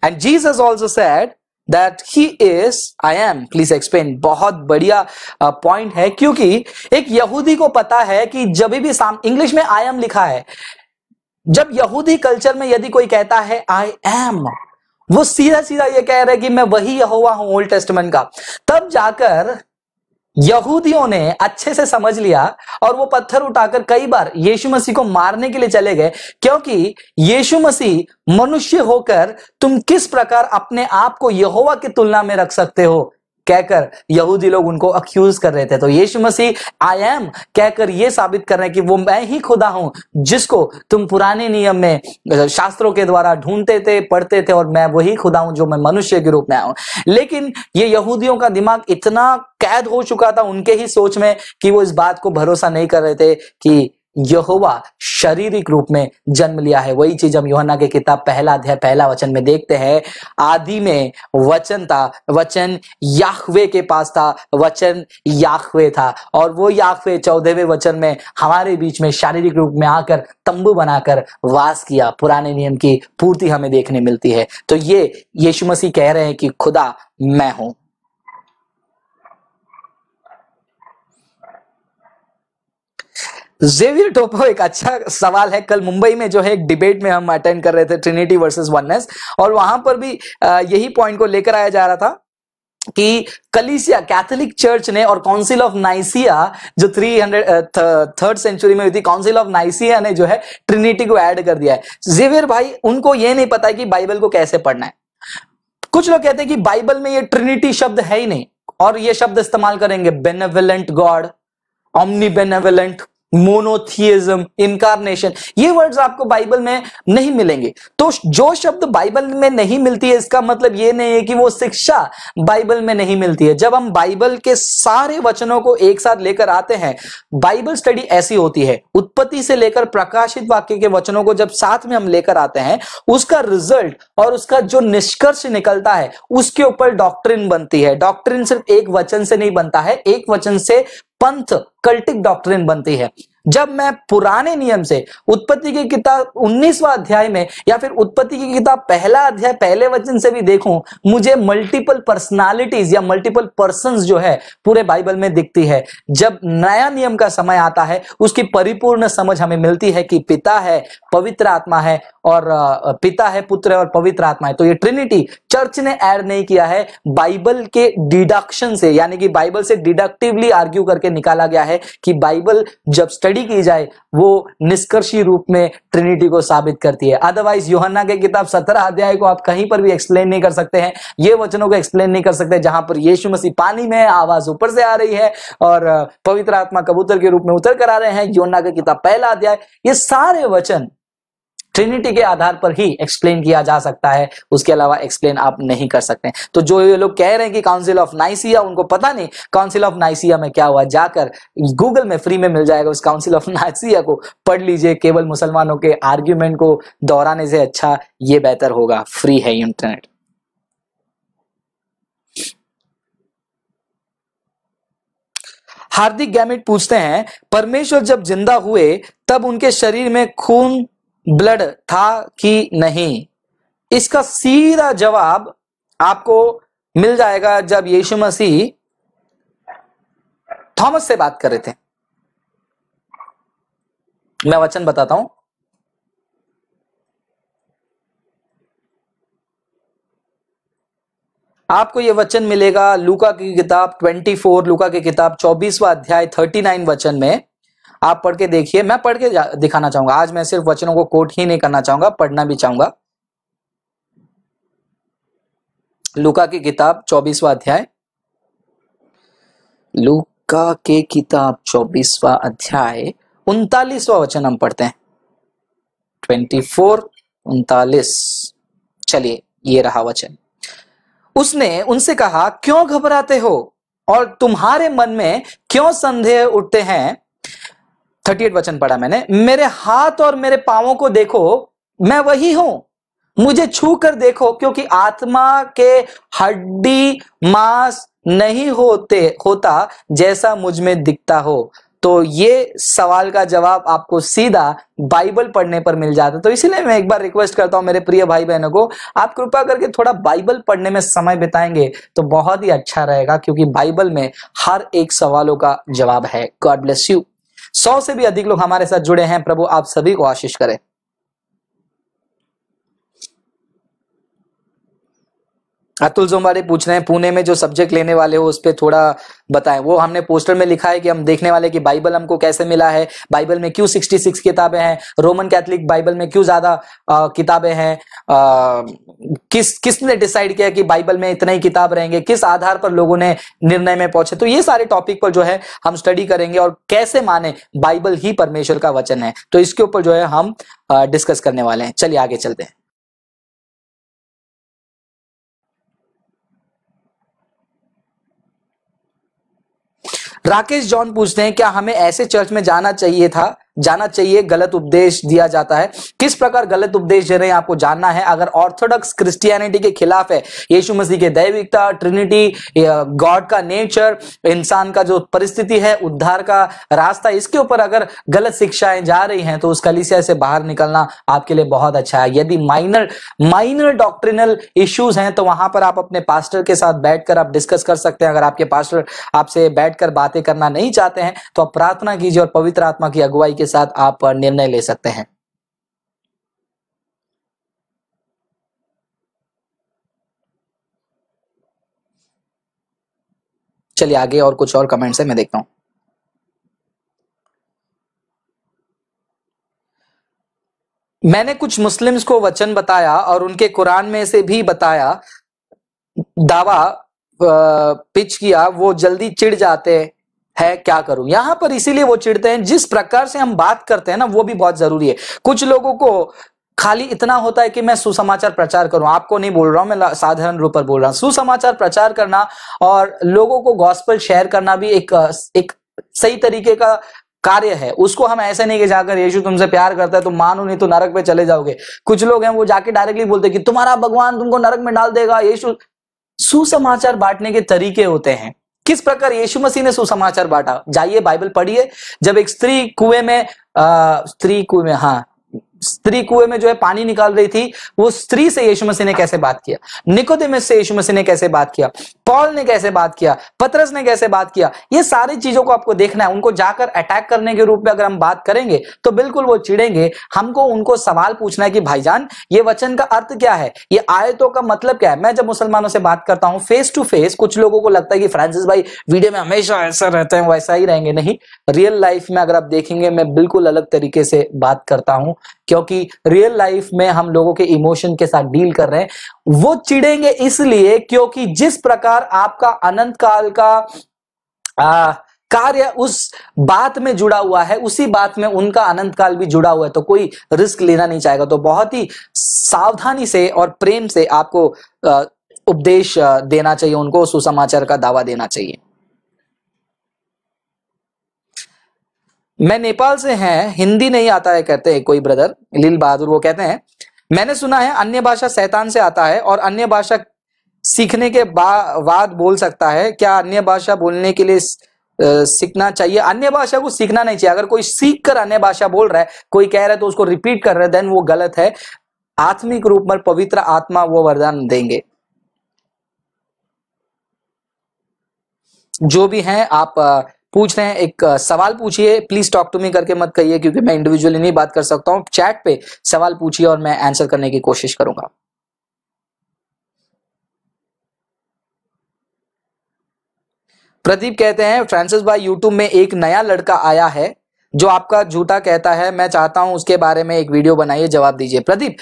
and Jesus also said that he is I am please explain बहुत बढ़िया पॉइंट है, क्योंकि एक यहूदी को पता है कि जब भी साम, इंग्लिश में आई एम लिखा है, जब यहूदी कल्चर में यदि कोई कहता है आई एम वो सीधा सीधा ये कह रहे कि मैं वही यहोवा हूँ, ओल्ड टेस्टमेंट का। तब जाकर यहूदियों ने अच्छे से समझ लिया और वो पत्थर उठाकर कई बार यीशु मसीह को मारने के लिए चले गए, क्योंकि यीशु मसीह मनुष्य होकर तुम किस प्रकार अपने आप को यहोवा की तुलना में रख सकते हो? कहकर यहूदी लोग उनको अक्यूज कर रहे थे। तो यीशु मसीह आई एम कहकर यह साबित कर रहे हैं कि वो मैं ही खुदा हूँ, जिसको तुम पुराने नियम में शास्त्रों के द्वारा ढूंढते थे, पढ़ते थे और मैं वही खुदा हूँ जो मैं मनुष्य के रूप में आया हूँ। लेकिन ये यहूदियों का दिमाग इतना कैद हो चुका था उनके ही सोच में कि वो इस बात को भरोसा नहीं कर रहे थे कि यहोवा शारीरिक रूप में जन्म लिया है। वही चीज़ हम योहना के किताब पहला अध्याय, पहला वचन में देखते हैं। आदि में वचन था, वचन याहवे के पास था, वचन याहवे था। और वो याहवे चौदहवें वचन में हमारे बीच में शारीरिक रूप में आकर तंबू बनाकर वास किया। पुराने नियम की पूर्ति हमें देखने मिलती है। तो ये यीशु मसीह कह रहे हैं कि खुदा मैं हूँ। जेवियर टोपो एक अच्छा सवाल है। कल मुंबई में जो है एक डिबेट में हम अटेंड कर रहे थे ट्रिनिटी वर्सेस वननेस और वहाँ पर भी यही पॉइंट को लेकर आया जा रहा था कि कलीसिया कैथोलिक चर्च ने और काउंसिल ऑफ़ नाइसिया जो 300 थर्ड सेंचुरी में हुई थी काउंसिल ऑफ़ नाइसिया ने जो है ट्रिनिटी को ऐड कर दिया है। जेवियर भाई, उनको ये नहीं पता कि बाइबल को कैसे पढ़ना है। कुछ लोग कहते हैं कि बाइबल में ये ट्रिनिटी शब्द है ही नहीं, और ये शब्द इस्तेमाल करेंगे benevolent God omni benevolent monotheism incarnation ये वर्ड्स आपको बाइबल में नहीं मिलेंगे। तो जो शब्द बाइबल में नहीं मिलती है, इसका मतलब ये नहीं है कि वो शिक्षा बाइबल में नहीं मिलती है। जब हम बाइबल के सारे वचनों को एक साथ लेकर आते हैं बाइबल स्टडी ऐसी होती है। उत्पत्ति से लेकर प्रकाशित वाक्य के वचनों को जब साथ में हम लेकर आते हैं, उसका रिज़ल्ट और उसका जो निष्कर्ष निकलता है, उसके ऊपर डॉक्ट्रिन बनती है। डॉक्ट्रिन सिर्फ़ एक वचन से नहीं बनता है, एक वचन से पंथ कल्टिक डॉक्ट्रिन बनती है। जब मैं पुराने नियम से उत्पत्ति की किताब 19वां अध्याय में या फिर उत्पत्ति की किताब पहला अध्याय, पहले वचन से भी देखूँ, मुझे मल्टीपल पर्सनालिटीज या मल्टीपल पर्सन जो है, पूरे बाइबल में दिखती है। जब नया नियम का समय आता है, उसकी परिपूर्ण समझ हमें मिलती है कि पिता है, पवित्र आत्मा है और पिता है, पुत्र है और पवित्र आत्मा है। तो ये ट्रिनिटी चर्च ने ऐड नहीं किया है, बाइबल के डिडक्शन से, यानी कि बाइबल से डिडक्टिवली आर्ग्यू करके निकाला गया है कि बाइबल जब स्टडी की जाए, वो निष्कर्षी रूप में ट्रिनिटी को साबित करती है। अदरवाइज़ योहन्ना के किताब सत्रह अध्याय को आप कहीं पर भी एक्सप्लेन नहीं कर सकते हैं। ये वचनों को एक्सप्लेन नहीं कर सकते, जहाँ पर यीशु मसीह पानी में आवाज़ ऊपर से आ रही है और पवित्र आत्मा कबूतर के रूप में उतर कर आ रहे हैं। योना का किताब पहला अध्याय, ये सारे वचन ट्रिनिटी के आधार पर ही एक्सप्लेन किया जा सकता है। उसके अलावा एक्सप्लेन आप नहीं कर सकते। तो जो ये लोग कह रहे हैं कि काउंसिल ऑफ़ नाइसिया उनको पता नहीं काउंसिल ऑफ़ नाइसिया में क्या हुआ? जाकर गूगल में फ्री में मिल जाएगा उस काउंसिल ऑफ़ नाइसिया को। पढ़ लीजिए, केवल मुसलमानों के आर्ग्यूमेंट को दोहराने से अच्छा ये बेहतर होगा। फ्री है इंटरनेट हार्दिक गैमिट पूछते हैं, परमेश्वर जब ज़िंदा हुए, तब उनके शरीर में खून ब्लड था कि नहीं? इसका सीधा जवाब आपको मिल जाएगा जब यीशु मसीह थॉमस से बात कर रहे थे। मैं वचन बताता हूँ। आपको यह वचन मिलेगा लूका की किताब 24 लूका की किताब 24वां अध्याय 39 वचन में। आप पढ़ के देखिए, मैं पढ़ के दिखाना चाहूँगा। आज मैं सिर्फ़ वचनों को कोट ही नहीं करना चाहूँगा, पढ़ना भी चाहूँगा। लुका की किताब, चौबीसवा अध्याय। लुका के किताब, चौबीसवा अध्याय। उनतालीसवा वचन हम पढ़ते हैं। ट्वेंटी फोर, उनतालीस। चलिए, ये रहा वचन। उसने उनसे कहा, क्यों घबराते हो? और तुम्हारे मन में क्यों संदेह उठते हैं? थर्टी एट वचन पढ़ा मैंने, मेरे हाथ और मेरे पावों को देखो, मैं वही हूँ। मुझे छू कर देखो, क्योंकि आत्मा के हड्डी मांस नहीं होते, होता जैसा मुझमें दिखता हो। तो ये सवाल का जवाब आपको सीधा बाइबल पढ़ने पर मिल जाता है। तो इसीलिए मैं एक बार रिक्वेस्ट करता हूँ मेरे प्रिय भाई बहनों को, आप कृपा करके थोड़ा बाइबल पढ़ने में समय बिताएँगे तो बहुत ही अच्छा रहेगा, क्योंकि बाइबल में हर एक सवालों का जवाब है। गॉड ब्लेस यू सौ से भी अधिक लोग हमारे साथ जुड़े हैं। प्रभु आप सभी को आशीष करें। अतुल जोमारे पूछ रहे हैं, पुणे में जो सब्जेक्ट लेने वाले हो, उस पर थोड़ा बताएँ। वो हमने पोस्टर में लिखा है कि हम देखने वाले कि बाइबल हमको कैसे मिला है बाइबल में क्यों 66 किताबें हैं रोमन कैथलिक बाइबल में क्यों ज़्यादा किताबें हैं किस, किसने डिसाइड किया कि बाइबल में इतना ही किताब रहेंगे, किस आधार पर लोगों ने निर्णय में पहुँचे? तो ये सारे टॉपिक पर जो है, हम स्टडी करेंगे और कैसे माने बाइबल ही परमेश्वर का वचन है। तो इसके ऊपर जो है हम डिस्कस करने वाले हैं। चलिए आगे चलते हैं। राकेश जॉन पूछते हैं क्या हमें ऐसे चर्च में जाना चाहिए था जाना चाहिए, गलत उपदेश दिया जाता है। किस प्रकार गलत उपदेश दे रहे हैं आपको जानना है? अगर ऑर्थोडॉक्स क्रिस्टियनिटी के खिलाफ है, यीशु मसीह के दैविकता ट्रिनिटी गॉड का नेचर इंसान का जो परिस्थिति है, उद्धार का रास्ता, इसके ऊपर अगर गलत शिक्षाएँ जा रही हैं तो उस कलिसिया से बाहर निकलना आपके लिए बहुत अच्छा है। यदि माइनर माइनर डॉक्ट्रिनल इश्यूज़ हैं तो वहाँ पर आप अपने पास्टर के साथ बैठकर आप डिस्कस कर सकते हैं। अगर आपके पास्टर आपसे बैठकर बातें करना नहीं चाहते हैं तो आप प्रार्थना कीजिए और पवित्र आत्मा की अगुवाई के साथ आप निर्णय ले सकते हैं। चलिए, आगे और कुछ और कमेंट्स है, मैं देखता हूँ। मैंने कुछ मुस्लिम्स को वचन बताया और उनके कुरान में से भी बताया, दावा पिच किया, वो जल्दी चिढ़ जाते है, क्या करूँ? यहाँ पर इसीलिए वो चिढ़ते हैं, जिस प्रकार से हम बात करते हैं ना, वो भी बहुत ज़रूरी है। कुछ लोगों को खाली इतना होता है कि मैं सुसमाचार प्रचार करूँ। आपको नहीं बोल रहा हूँ, मैं साधारण रूप पर बोल रहा हूँ। सुसमाचार प्रचार करना और लोगों को गॉस्पल शेयर करना भी एक एक सही तरीके का कार्य है। उसको हम ऐसे नहीं कि जाकर यीशु तुमसे प्यार करता है तो मानो नहीं तो नरक पे चले जाओगे। कुछ लोग हैं, वो जाके डायरेक्टली बोलते कि तुम्हारा भगवान तुमको नरक में डाल देगा। यीशु सुसमाचार बांटने के तरीके होते हैं। किस प्रकार यीशु मसीह ने सुसमाचार बांटा? जाइए बाइबल पढ़िए। जब एक स्त्री कुएँ में स्त्री कुएँ में हाँ स्त्री कुएँ में जो है पानी निकाल रही थी, वो स्त्री से यीशु मसीह ने कैसे बात किया? निकोदेमस से यीशु मसीह ने कैसे बात किया? पॉल ने कैसे बात किया? पत्रस ने कैसे बात किया? ये सारी चीज़ों को आपको देखना है, उनको जाकर अटैक करने के रूप में अगर हम बात करेंगे तो बिल्कुल वो चिड़ेंगे हमको उनको सवाल पूछना है कि, भाईजान, ये वचन का अर्थ क्या है? ये आयतों का मतलब क्या है? मैं जब मुसलमानों से बात करता हूँ फेस टू फेस कुछ लोगों को लगता है कि, फ्रांसिस भाई, वीडियो में हमेशा ऐसा रहते हैं वैसा ही रहेंगे। नहीं रियल लाइफ में अगर आप देखेंगे, मैं बिल्कुल अलग तरीके से बात करता हूँ। क्योंकि रियल लाइफ में हम लोगों के इमोशन के साथ डील कर रहे हैं वो चिड़ेंगे इसलिए क्योंकि जिस प्रकार आपका अनंत काल का आ, कार्य उस बात में जुड़ा हुआ है उसी बात में उनका अनंत काल भी जुड़ा हुआ है तो कोई रिस्क लेना नहीं चाहेगा। तो बहुत ही सावधानी से और प्रेम से आपको उपदेश देना चाहिए उनको सुसमाचार का दावा देना चाहिए। मैं नेपाल से हैं, हिंदी नहीं आता है कहते हैं कोई ब्रदर लील बहादुर वो कहते हैं। मैंने सुना है अन्य भाषा शैतान से आता है और अन्य भाषा सीखने के बाद बोल सकता है। क्या अन्य भाषा बोलने के लिए सीखना चाहिए? अन्य भाषा को सीखना नहीं चाहिए। अगर कोई सीख कर अन्य भाषा बोल रहा है, कोई कह रहा है तो उसको रिपीट कर रहा है देन वो गलत है। आत्मिक रूप में पवित्र आत्मा वो वरदान देंगे। जो भी हैं, आप पूछ रहे हैं, एक सवाल पूछिए। प्लीज़ टॉक टू मी करके मत कहिए, क्योंकि मैं इंडिविजुअली नहीं बात कर सकता हूँ। चैट पे सवाल पूछिए और मैं आंसर करने की कोशिश करूँगा। प्रदीप कहते हैं फ्रांसिस भाई यूट्यूब में एक नया लड़का आया है। जो आपका झूठा कहता है, मैं चाहता हूँ उसके बारे में एक वीडियो बनाइए, जवाब दीजिए। प्रदीप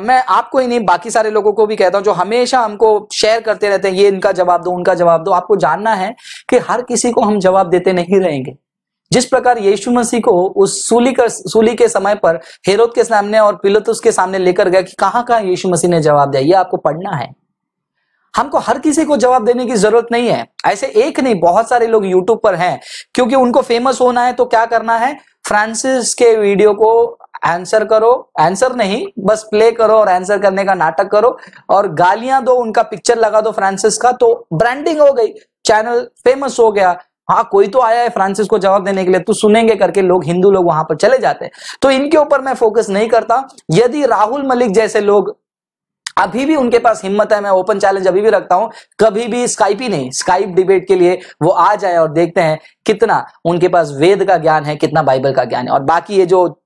मैं आपको ही नहीं, बाकी सारे लोगों को भी कहता हूँ जो हमेशा हमको शेयर करते रहते हैं, ये इनका जवाब दो, उनका जवाब दो। आपको जानना है कि हर किसी को हम जवाब देते नहीं रहेंगे। जिस प्रकार यीशु मसीह को उस सूली कर, सूली के समय पर, हेरोद के सामने और पिलतुस के सामने लेकर गया कि कहाँ कहाँ यीशु मसीह ने जवाब दिया, ये आपको पढ़ना है। हमको हर किसी को जवाब देने की ज़रूरत नहीं है। ऐसे एक नहीं, बहुत सारे लोग यूट्यूब पर हैं, क्योंकि उनको फ़ेमस होना है तो क्या करना है? फ्रांसिस के वीडियो को आंसर करो। आंसर नहीं, बस प्ले करो और आंसर करने का नाटक करो और गालियाँ दो, उनका पिक्चर लगा दो फ्रांसिस का तो ब्रांडिंग हो गई। चैनल फ़ेमस हो गया। हाँ कोई तो आया है फ्रांसिस को जवाब देने के लिए तो सुनेंगे करके लोग, हिंदू लोग वहाँ पर चले जाते हैं। तो इनके ऊपर मैं फोकस नहीं करता। यदि राहुल मलिक जैसे लोग अभी भी उनके पास हिम्मत है, मैं ओपन चैलेंज अभी भी रखता हूँ। कभी भी स्काइप ही नहीं स्काइप डिबेट के लिए वो आ जाए और देखते हैं कितना उनके पास वेद का ज्ञान है, कितना बाइबल का ज्ञान है। और बाकी ये जो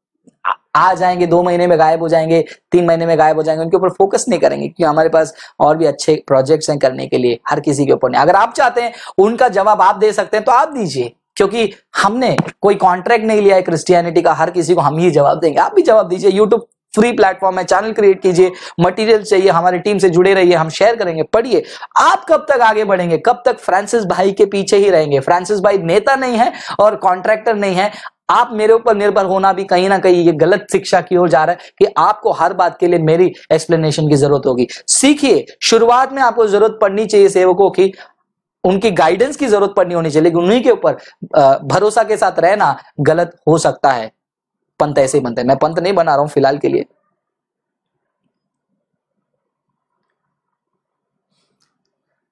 आ जाएँगे, दो महीने में गायब हो जाएँगे, तीन महीने में गायब हो जाएँगे, उनके ऊपर फोकस नहीं करेंगे, क्योंकि हमारे पास और भी अच्छे प्रोजेक्ट्स हैं करने के लिए, हर किसी के ऊपर नहीं। अगर आप चाहते हैं उनका जवाब आप दे सकते हैं तो आप दीजिए, क्योंकि हमने कोई कॉन्ट्रैक्ट नहीं लिया है क्रिश्चियनिटी का, हर किसी को हम ही जवाब देंगे। आप भी जवाब दीजिए यूट्यूब फ्री प्लेटफॉर्म है चैनल क्रिएट कीजिए मटेरियल चाहिए, हमारी टीम से जुड़े रहिए, हम शेयर करेंगे, पढ़िए। आप कब तक आगे बढ़ेंगे? कब तक फ्रांसिस भाई के पीछे ही रहेंगे? फ्रांसिस भाई नेता नहीं है और कॉन्ट्रैक्टर नहीं है। आप मेरे ऊपर निर्भर होना भी कहीं ना कहीं ये गलत शिक्षा की ओर जा रहा है कि आपको हर बात के लिए मेरी एक्सप्लेनेशन की ज़रूरत होगी। सीखिए, शुरुआत में आपको ज़रूरत पड़नी चाहिए सेवकों की। उनकी गाइडेंस की ज़रूरत पड़नी होनी चाहिए, लेकिन उन्हीं के ऊपर भरोसा के साथ रहना गलत हो सकता है। पंत ऐसे ही बनते हैं। मैं पंत नहीं बना रहा हूँ फ़िलहाल के लिए।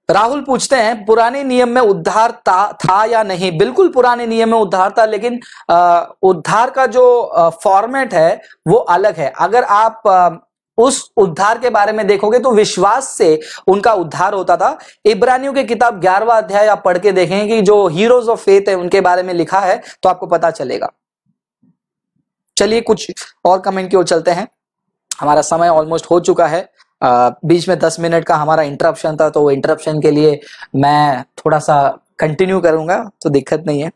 राहुल पूछते हैं, पुराने नियम में उद्धार था या नहीं? बिल्कुल पुराने नियम में उद्धार था, लेकिन उद्धार का जो फॉर्मेट है, वो अलग है। अगर आप उस उद्धार के बारे में देखोगे तो विश्वास से उनका उद्धार होता था। इब्रानियों की किताब ग्यारहवा अध्याय आप पढ़ के देखेंगे कि जो हीरोज ऑफ़ फेथ है, उनके बारे में लिखा है तो आपको पता चलेगा। चलिए कुछ और कमेंट की ओर चलते हैं। हमारा समय ऑलमोस्ट हो चुका है। आ, बीच में दस मिनट का हमारा इंटरप्शन था तो इंटरप्शन के लिए मैं थोड़ा सा कंटिन्यू करूँगा तो दिक्कत नहीं है।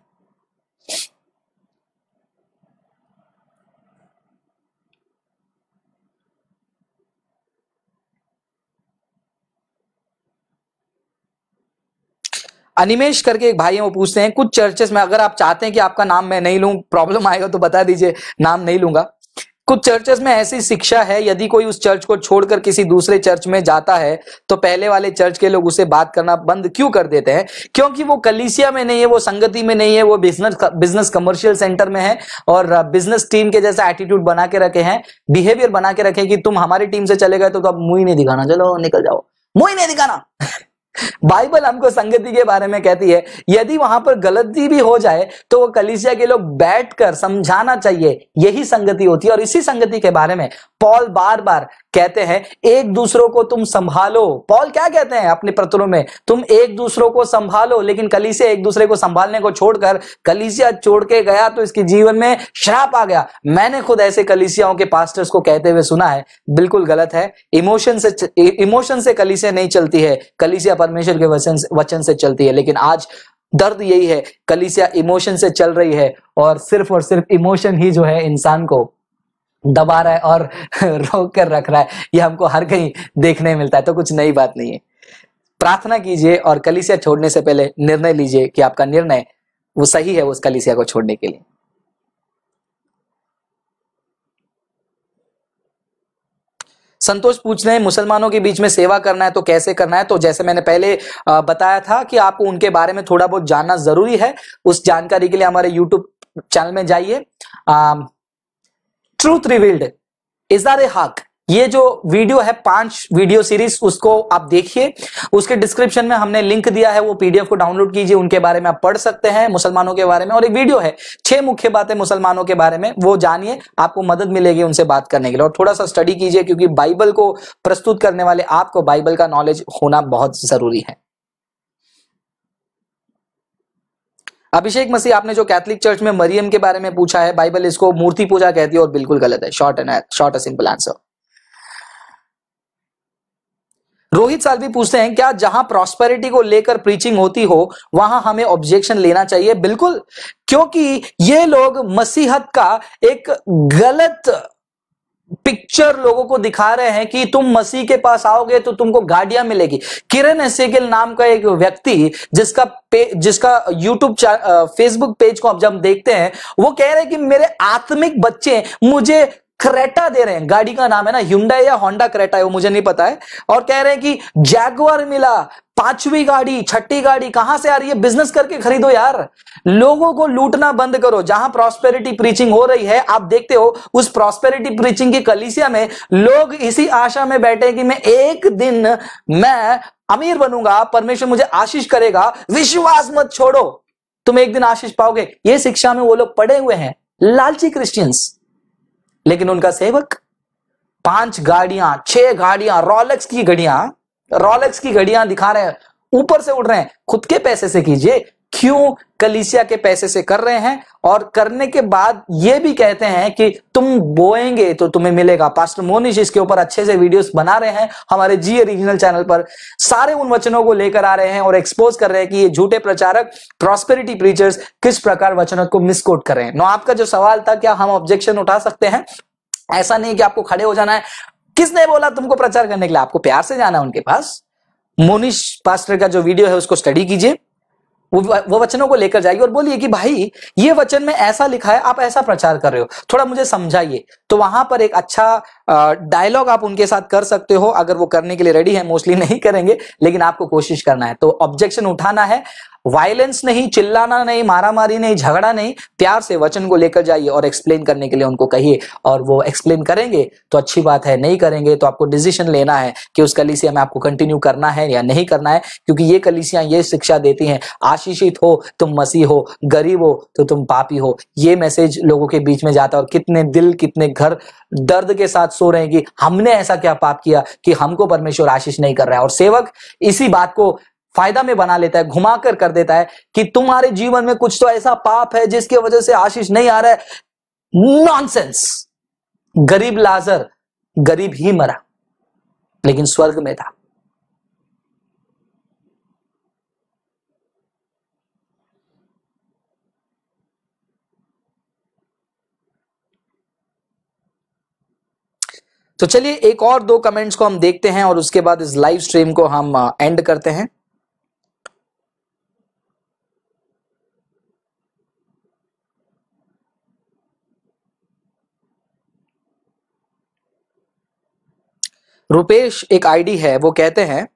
अनिमेश करके एक भाई है वो पूछते हैं कुछ चर्चेस में अगर आप चाहते हैं कि आपका नाम मैं नहीं लूँ प्रॉब्लम आएगा तो बता दीजिए नाम नहीं लूँगा। कुछ चर्चेस में ऐसी शिक्षा है यदि कोई उस चर्च को छोड़कर किसी दूसरे चर्च में जाता है तो पहले वाले चर्च के लोग उसे बात करना बंद क्यों कर देते हैं? क्योंकि वो कलिसिया में नहीं है वो संगति में नहीं है वो बिज़नेस बिज़नेस कमर्शियल सेंटर में है और बिज़नेस टीम के जैसा एटीट्यूड बना के रखे हैं बिहेवियर बना के रखे कि तुम हमारी टीम से चले गए तो, तो अब मुँह नहीं दिखाना चलो निकल जाओ। मुँह नहीं दिखाना। बाइबल हमको संगति के बारे में कहती है, यदि वहाँ पर गलती भी हो जाए तो वो कलिसिया के लोग बैठकर समझाना चाहिए, यही संगति होती है। और इसी संगति के बारे में, पॉल बार बार कहते हैं, एक दूसरों को तुम संभालो। पॉल क्या कहते हैं अपने पत्रों में? तुम एक दूसरों को संभालो। लेकिन कलिसिया एक दूसरे को संभालने को छोड़कर कलिसिया छोड़ के गया तो इसके जीवन में श्राप आ गया। मैंने खुद ऐसे कलिसियाओं के पास्टर्स को कहते हुए सुना है। बिल्कुल गलत है। इमोशन से इमोशन से कलिसिया नहीं चलती है। कलिसिया परमेश्वर के वचन वचन से चलती है। लेकिन आज दर्द यही है। कलिसिया इमोशन से चल रही है और सिर्फ़ और सिर्फ़ इमोशन ही जो है इंसान को दबा रहा है और रोक कर रख रहा है, ये हमको हर कहीं देखने मिलता है तो कुछ नई बात नहीं है। प्रार्थना कीजिए और कलिसिया छोड़ने से पहले निर्णय लीजिए कि आपका निर्णय वो सही है उस कलिसिया को छोड़ने के लिए। संतोष पूछ रहे हैं, मुसलमानों के बीच में सेवा करना है तो कैसे करना है? तो जैसे मैंने पहले बताया था कि आपको उनके बारे में थोड़ा बहुत जानना ज़रूरी है। उस जानकारी के लिए हमारे यूट्यूब चैनल में जाइए। ट्रूथ रिवील्ड इजार हक ये जो वीडियो है, पाँच वीडियो सीरीज़ उसको आप देखिए। उसके डिस्क्रिप्शन में हमने लिंक दिया है, वो पीडीएफ को डाउनलोड कीजिए, उनके बारे में आप पढ़ सकते हैं मुसलमानों के बारे में। और एक वीडियो है, छह मुख्य बातें मुसलमानों के बारे में, वो जानिए, आपको मदद मिलेगी उनसे बात करने के लिए। और थोड़ा सा स्टडी कीजिए, क्योंकि बाइबल को प्रस्तुत करने वाले आपको बाइबल का नॉलेज होना बहुत ज़रूरी है। अभिषेक मसीह, आपने जो कैथलिक चर्च में मरियम के बारे में पूछा है बाइबल इसको मूर्ति पूजा कहती है और बिल्कुल गलत है। Short and short simple answer Rohit साल भी पूछते हैं, क्या जहाँ प्रॉस्पेरिटी को लेकर प्रीचिंग होती हो, वहाँ हमें ऑब्जेक्शन लेना चाहिए? बिल्कुल, क्योंकि ये लोग मसीहत का एक गलत पिक्चर लोगों को दिखा रहे हैं कि तुम मसीह के पास आओगे तो तुमको गाड़ियाँ मिलेगी। किरण एसेगिल नाम का एक व्यक्ति जिसका पे, जिसका यूट्यूब फेसबुक पेज को अब जब देखते हैं वो कह रहे हैं कि मेरे आत्मिक बच्चे मुझे क्रेटा दे रहे हैं। गाड़ी का नाम है ना हुंडा या होंडा क्रेटा है वो मुझे नहीं पता है। और कह रहे हैं कि जैगवार मिला पांचवी गाड़ी, छठी गाड़ी, कहाँ से आ रही है? बिज़नेस करके खरीदो यार। लोगों को लूटना बंद करो। जहाँ प्रॉस्पेरिटी प्रीचिंग हो रही है, आप देखते हो, उस प्रॉस्पेरिटी प्रीचिंग की कलिसिया में लोग इसी आशा में बैठे कि मैं एक दिन मैं अमीर बनूँगा। परमेश्वर मुझे आशीष करेगा। विश्वास मत छोड़ो। तुम एक दिन आशीष पाओगे। ये शिक्षा में वो लोग पड़े हुए हैं। लालची क्रिश्चियंस लेकिन उनका सेवक, पाँच गाड़ियाँ, छह गाड़ियाँ रॉलेक्स की घड़ियाँ रॉलेक्स की घड़ियाँ दिखा रहे हैं, ऊपर से उड़ रहे हैं। खुद के पैसे से कीजिए। क्यों कलिसिया के पैसे से कर रहे हैं? और करने के बाद ये भी कहते हैं कि तुम बोएँगे तो तुम्हें मिलेगा। पास्टर मोनिश इसके ऊपर अच्छे से वीडियोस बना रहे हैं हमारे जी रीजनल चैनल पर। सारे उन वचनों को लेकर आ रहे हैं और एक्सपोज कर रहे हैं कि ये झूठे प्रचारक प्रॉस्पेरिटी प्रीचर्स किस प्रकार वचनों को मिसकोट कर रहे हैं। नो आपका जो सवाल था, क्या हम ऑब्जेक्शन उठा सकते हैं? ऐसा नहीं कि आपको खड़े हो जाना है। किसने बोला तुमको प्रचार करने के लिए? आपको प्यार से जाना उनके पास? मोनिश पास्टर का जो वीडियो है, उसको स्टडी कीजिए। वो वो वचनों को लेकर जाइए और बोलिए कि, भाई, ये वचन में ऐसा लिखा है, आप ऐसा प्रचार कर रहे हो। थोड़ा मुझे समझाइए। तो वहाँ पर एक अच्छा डायलॉग आप उनके साथ कर सकते हो। अगर वो करने के लिए रेडी है मोस्टली नहीं करेंगे, लेकिन आपको कोशिश करना है। तो ऑब्जेक्शन उठाना है। वायलेंस नहीं, चिल्लाना नहीं, मारामारी नहीं, झगड़ा नहीं, प्यार से वचन को लेकर जाइए और एक्सप्लेन करने के लिए उनको कहिए और वो एक्सप्लेन करेंगे तो अच्छी बात है, नहीं करेंगे तो आपको डिसीज़न लेना है कि उस कलिसिया में आपको कंटिन्यू करना है या नहीं करना है, क्योंकि ये कलिसियाँ ये शिक्षा देती हैं, आशीषित हो, तुम मसीह हो, गरीब हो तो तुम पापी हो। ये मैसेज लोगों के बीच में जाता है और कितने दिल, कितने घर दर्द के साथ सो रहे हैं कि हमने ऐसा क्या पाप किया कि हमको परमेश्वर आशीष नहीं कर रहा है। और सेवक इसी बात को फ़ायदा में बना लेता है, घुमाकर कर देता है कि तुम्हारे जीवन में कुछ तो ऐसा पाप है जिसकी वजह से आशीष नहीं आ रहा है। नॉनसेंस गरीब लाजर, गरीब ही मरा, लेकिन स्वर्ग में था। तो चलिए एक और दो कमेंट्स को हम देखते हैं और उसके बाद इस लाइव स्ट्रीम को हम एंड करते हैं। रुपेश एक आईडी है, वो कहते हैं,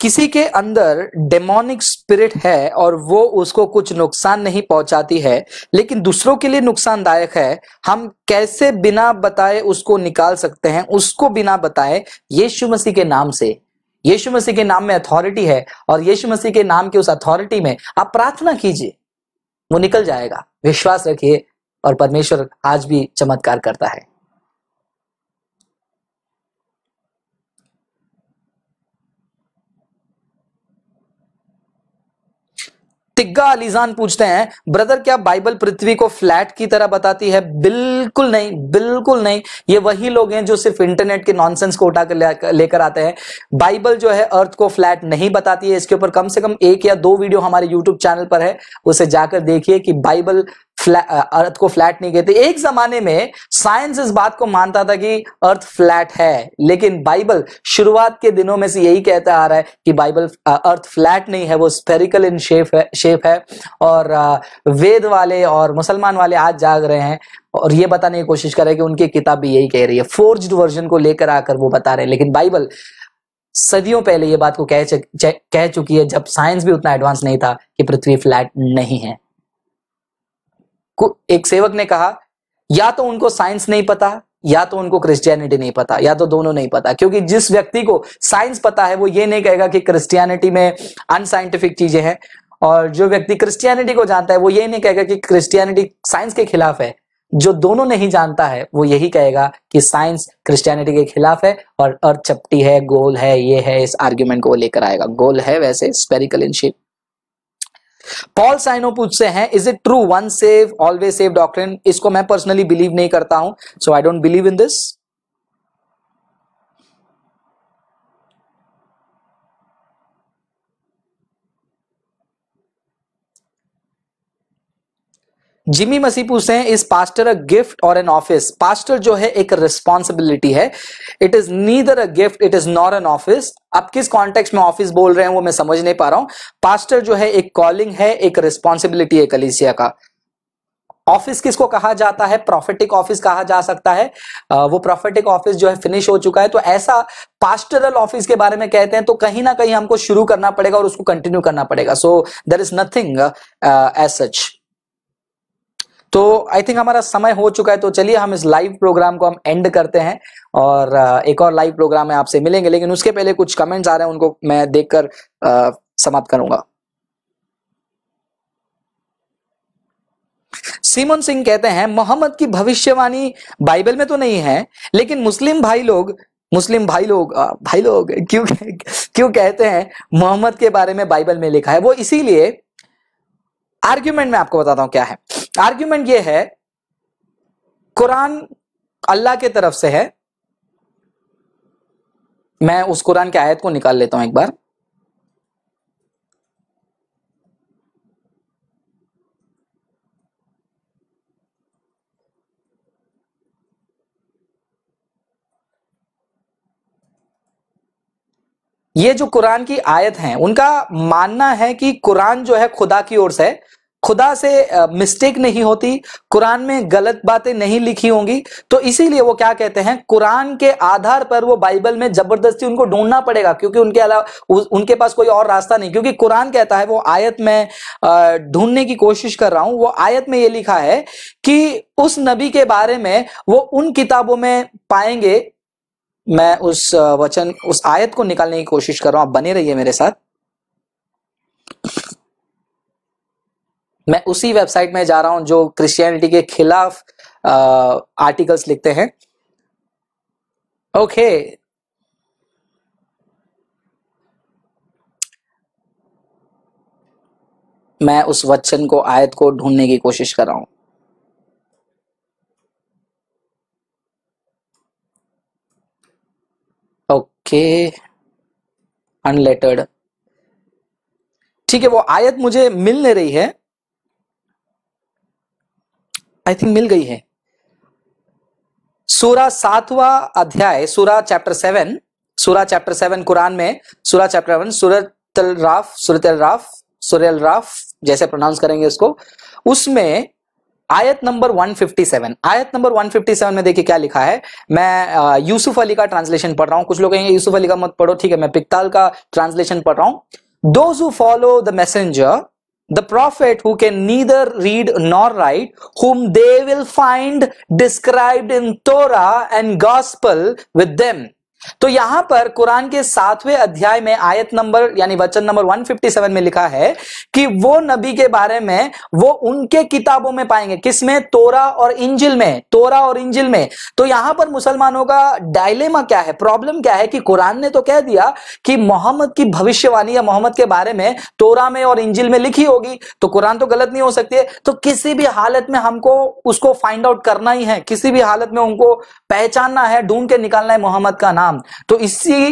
किसी के अंदर डेमोनिक स्पिरिट है और वो उसको कुछ नुकसान नहीं पहुंचाती है, लेकिन दूसरों के लिए नुकसानदायक है, हम कैसे बिना बताए उसको निकाल सकते हैं? उसको बिना बताए यीशु मसीह के नाम से। यीशु मसीह के नाम में अथॉरिटी है और यीशु मसीह के नाम की उस अथॉरिटी में आप प्रार्थना कीजिए, वो निकल जाएगा। विश्वास रखिए और परमेश्वर आज भी चमत्कार करता है। तिग्गा अलीजान पूछते हैं, ब्रदर, क्या बाइबल पृथ्वी को फ्लैट की तरह बताती है? बिल्कुल नहीं बिल्कुल नहीं। ये वही लोग हैं जो सिर्फ़ इंटरनेट के नॉनसेंस को उठा कर लेकर आते हैं। बाइबल जो है, अर्थ को फ्लैट नहीं बताती है। इसके ऊपर कम से कम एक या दो वीडियो हमारे यूट्यूब चैनल पर है। उसे जाकर देखिए कि बाइबल अर्थ को फ्लैट नहीं कहते। एक जमाने में साइंस इस बात को मानता था कि अर्थ फ्लैट है। लेकिन बाइबल शुरुआत के दिनों में से यही कहता आ रहा है कि बाइबल अर्थ फ्लैट नहीं है। वो स्पेरिकल इन शेप है शेप है और वेद वाले और मुसलमान वाले आज जाग रहे हैं और ये बताने की कोशिश कर रहे हैं कि उनकी किताब भी यही कह रही है। फोर्ज्ड वर्जन को लेकर आकर वो बता रहे हैं। लेकिन बाइबल सदियों पहले ये बात को कह कह चुकी है जब साइंस भी उतना एडवांस नहीं था कि पृथ्वी फ्लैट नहीं है। एक सेवक ने कहा, या तो उनको साइंस नहीं पता, या तो उनको क्रिश्चियनिटी नहीं पता, या तो दोनों नहीं पता। क्योंकि जिस व्यक्ति को साइंस पता है, वो ये नहीं कहेगा कि क्रिश्चियनिटी में अनसाइंटिफिक चीज़ें हैं। और जो व्यक्ति क्रिश्चियनिटी को जानता है, वो ये नहीं कहेगा कि क्रिस्टियनिटी साइंस के खिलाफ है। जो दोनों नहीं जानता है, वो यही कहेगा कि साइंस क्रिस्टियनिटी के खिलाफ है और अर्थ चपटी है, गोल है, ये है, इस आर्ग्यूमेंट को वो लेकर आएगा। गोल है वैसे स्पेरिकल इन शेप पॉल साइनो पूछते हैं is it true one save always save doctrine इसको मैं पर्सनली बिलीव नहीं करता हूँ so I don't believe in this Jimmy मसीह पूछते हैं इस पास्टर अ गिफ्ट और एन ऑफ़िस पास्टर जो है एक रिस्पॉन्सिबिलिटी है। It is neither a gift it is not an office अब किस कॉन्टेक्स्ट में ऑफ़िस बोल रहे हैं वो मैं समझ नहीं पा रहा हूँ। पास्टर जो है एक कॉलिंग है, एक रिस्पॉन्सिबिलिटी है कलिसिया का। ऑफ़िस किसको कहा जाता है? प्रॉफिटिक ऑफ़िस कहा जा सकता है। वो प्रॉफिटिक ऑफ़िस जो है फिनिश हो चुका है। तो ऐसा पास्टरल ऑफ़िस के बारे में कहते हैं तो कहीं ना कहीं हमको शुरू करना पड़ेगा और उसको कंटिन्यू करना पड़ेगा। So there is nothing as such तो आई थिंक हमारा समय हो चुका है तो चलिए हम इस लाइव प्रोग्राम को हम एंड करते हैं और एक और लाइव प्रोग्राम में आपसे मिलेंगे, लेकिन उसके पहले कुछ कमेंट्स आ रहे हैं, उनको मैं देखकर समाप्त करूँगा। सीमन सिंह कहते हैं, मोहम्मद की भविष्यवाणी बाइबल में तो नहीं है, लेकिन मुस्लिम भाई लोग, मुस्लिम भाई लोग भाई लोग, क्यों क्यों कहते हैं, मोहम्मद के बारे में बाइबल में लिखा है? वो इसीलिए आर्ग्यूमेंट में आपको बताता हूँ क्या है। आर्ग्यूमेंट ये है कुरान अल्लाह के तरफ़ से है। मैं उस कुरान के आयत को निकाल लेता हूँ एक बार। ये जो कुरान की आयत हैं, उनका मानना है कि कुरान जो है खुदा की ओर से, खुदा से मिस्टेक नहीं होती, कुरान में गलत बातें नहीं लिखी होंगी। तो इसीलिए वो क्या कहते हैं, कुरान के आधार पर वो बाइबल में ज़बरदस्ती उनको ढूंढना पड़ेगा, क्योंकि उनके अलावा उनके पास कोई और रास्ता नहीं। क्योंकि कुरान कहता है, वो आयत में ढूँढने की कोशिश कर रहा हूँ, वो आयत में ये लिखा है कि उस नबी के बारे में वो उन किताबों में पाएँगे मैं उस वचन, उस आयत को निकालने की कोशिश कर रहा हूँ। आप बने रहिए मेरे साथ। मैं उसी वेबसाइट में जा रहा हूँ जो क्रिश्चियनिटी के खिलाफ आर्टिकल्स लिखते हैं। ओके मैं उस वचन को, आयत को ढूँढने की कोशिश कर रहा हूँ। ओके अनलेटर्ड ठीक है, वो आयत मुझे मिल नहीं रही है। आई थिंक मिल गई है। सूरा सातवा अध्याय, सूरा चैप्टर सेवन सूरा चैप्टर सेवन कुरान में, सूरा चैप्टर वन सूरत राफ सूरत राफ सुरल राफ, जैसे प्रोनाउंस करेंगे इसको उसमें आयत नंबर 157 आयत नंबर 157 में देखिए क्या लिखा है? मैं यूसुफ अली का ट्रांसलेशन पढ़ रहा हूँ। कुछ लोग कहेंगे यूसुफ अली का मत पढ़ो। ठीक है मैं पिकताल का ट्रांसलेशन पढ़ रहा हूँ। Those who follow the messenger the prophet who can neither read nor write, whom they will find described in Torah and Gospel with them. तो यहाँ पर कुरान के सातवें अध्याय में आयत नंबर, यानी वचन नंबर 157 में लिखा है कि वो नबी के बारे में, वो उनके किताबों में पाएँगे। किसमें? तोरा और इंजिल में। तोरा और इंजिल में। तो यहाँ पर मुसलमानों का डायलेमा क्या है? प्रॉब्लम क्या है कि कुरान ने तो कह दिया कि मोहम्मद की भविष्यवाणी या मोहम्मद के बारे में तोरा में और इंजिल में लिखी होगी। तो कुरान तो गलत नहीं हो सकती है। तो किसी भी हालत में हमको उसको फाइंड आउट करना ही है। किसी भी हालत में उनको पहचानना है, ढूंढ के निकालना है मोहम्मद का नाम। तो इसी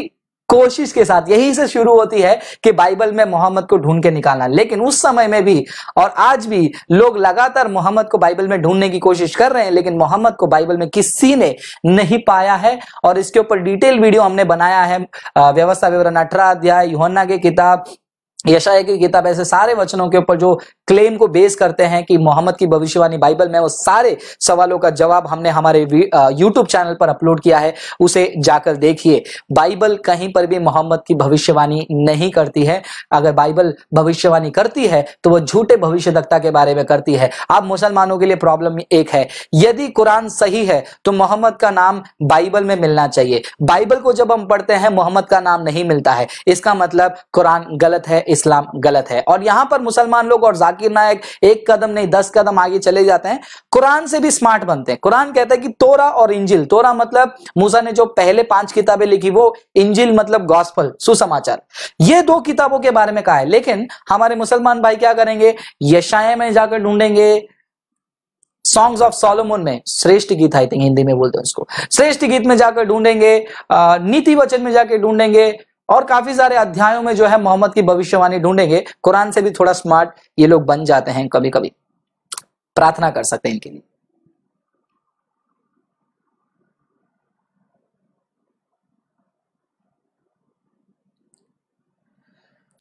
कोशिश के साथ यही से शुरू होती है कि बाइबल में मोहम्मद को ढूंढ के निकालना। लेकिन उस समय में भी और आज भी लोग लगातार मोहम्मद को बाइबल में ढूँढने की कोशिश कर रहे हैं, लेकिन मोहम्मद को बाइबल में किसी ने नहीं पाया है। और इसके ऊपर डिटेल वीडियो हमने बनाया है व्यवस्था विवरण अठारह अध्याय, योहन्ना की किताब यशाया की किताब, ऐसे सारे वचनों के ऊपर जो क्लेम को बेस करते हैं कि मोहम्मद की भविष्यवाणी बाइबल में वो सारे सवालों का जवाब हमने हमारे यूट्यूब चैनल पर अपलोड किया है, उसे जाकर देखिए। बाइबल कहीं पर भी मोहम्मद की भविष्यवाणी नहीं करती है। अगर बाइबल भविष्यवाणी करती है तो वह झूठे भविष्यदक्ता के बारे में करती है। अब मुसलमानों के लिए प्रॉब्लम एक है, यदि कुरान सही है तो मोहम्मद का नाम बाइबल में मिलना चाहिए। बाइबल को जब हम पढ़ते हैं, मोहम्मद का नाम नहीं मिलता है। इसका मतलब कुरान गलत है, इस्लाम गलत है। और यहाँ पर मुसलमान लोग और नायक एक कदम नहीं, दस कदम आगे चले जाते हैं। कुरान से भी स्मार्ट बनते हैं। कुरान कहता है कि तोरा और इंजिल, तोरा मतलब मूसा ने जो पहले पाँच किताबें लिखी, वो इंजिल मतलब गॉस्पल, सुसमाचार। ये दो किताबों के बारे में कहा है। लेकिन हमारे मुसलमान भाई क्या करेंगे? यशाए में जाकर ढूंढेंगे। सॉन्ग्स ऑफ़ सोलोमोन में, श्रेष्ठ गीत आई थिंक हिंदी में बोलते हैं उसको। श्रेष्ठ गीत में जाकर ढूंढेंगे नीति वचन में जाकर ढूंढेंगे। और काफ़ी सारे अध्यायों में जो है मोहम्मद की भविष्यवाणी ढूंढेंगे। कुरान से भी थोड़ा स्मार्ट ये लोग बन जाते हैं कभी कभी प्रार्थना कर सकते हैं इनके लिए।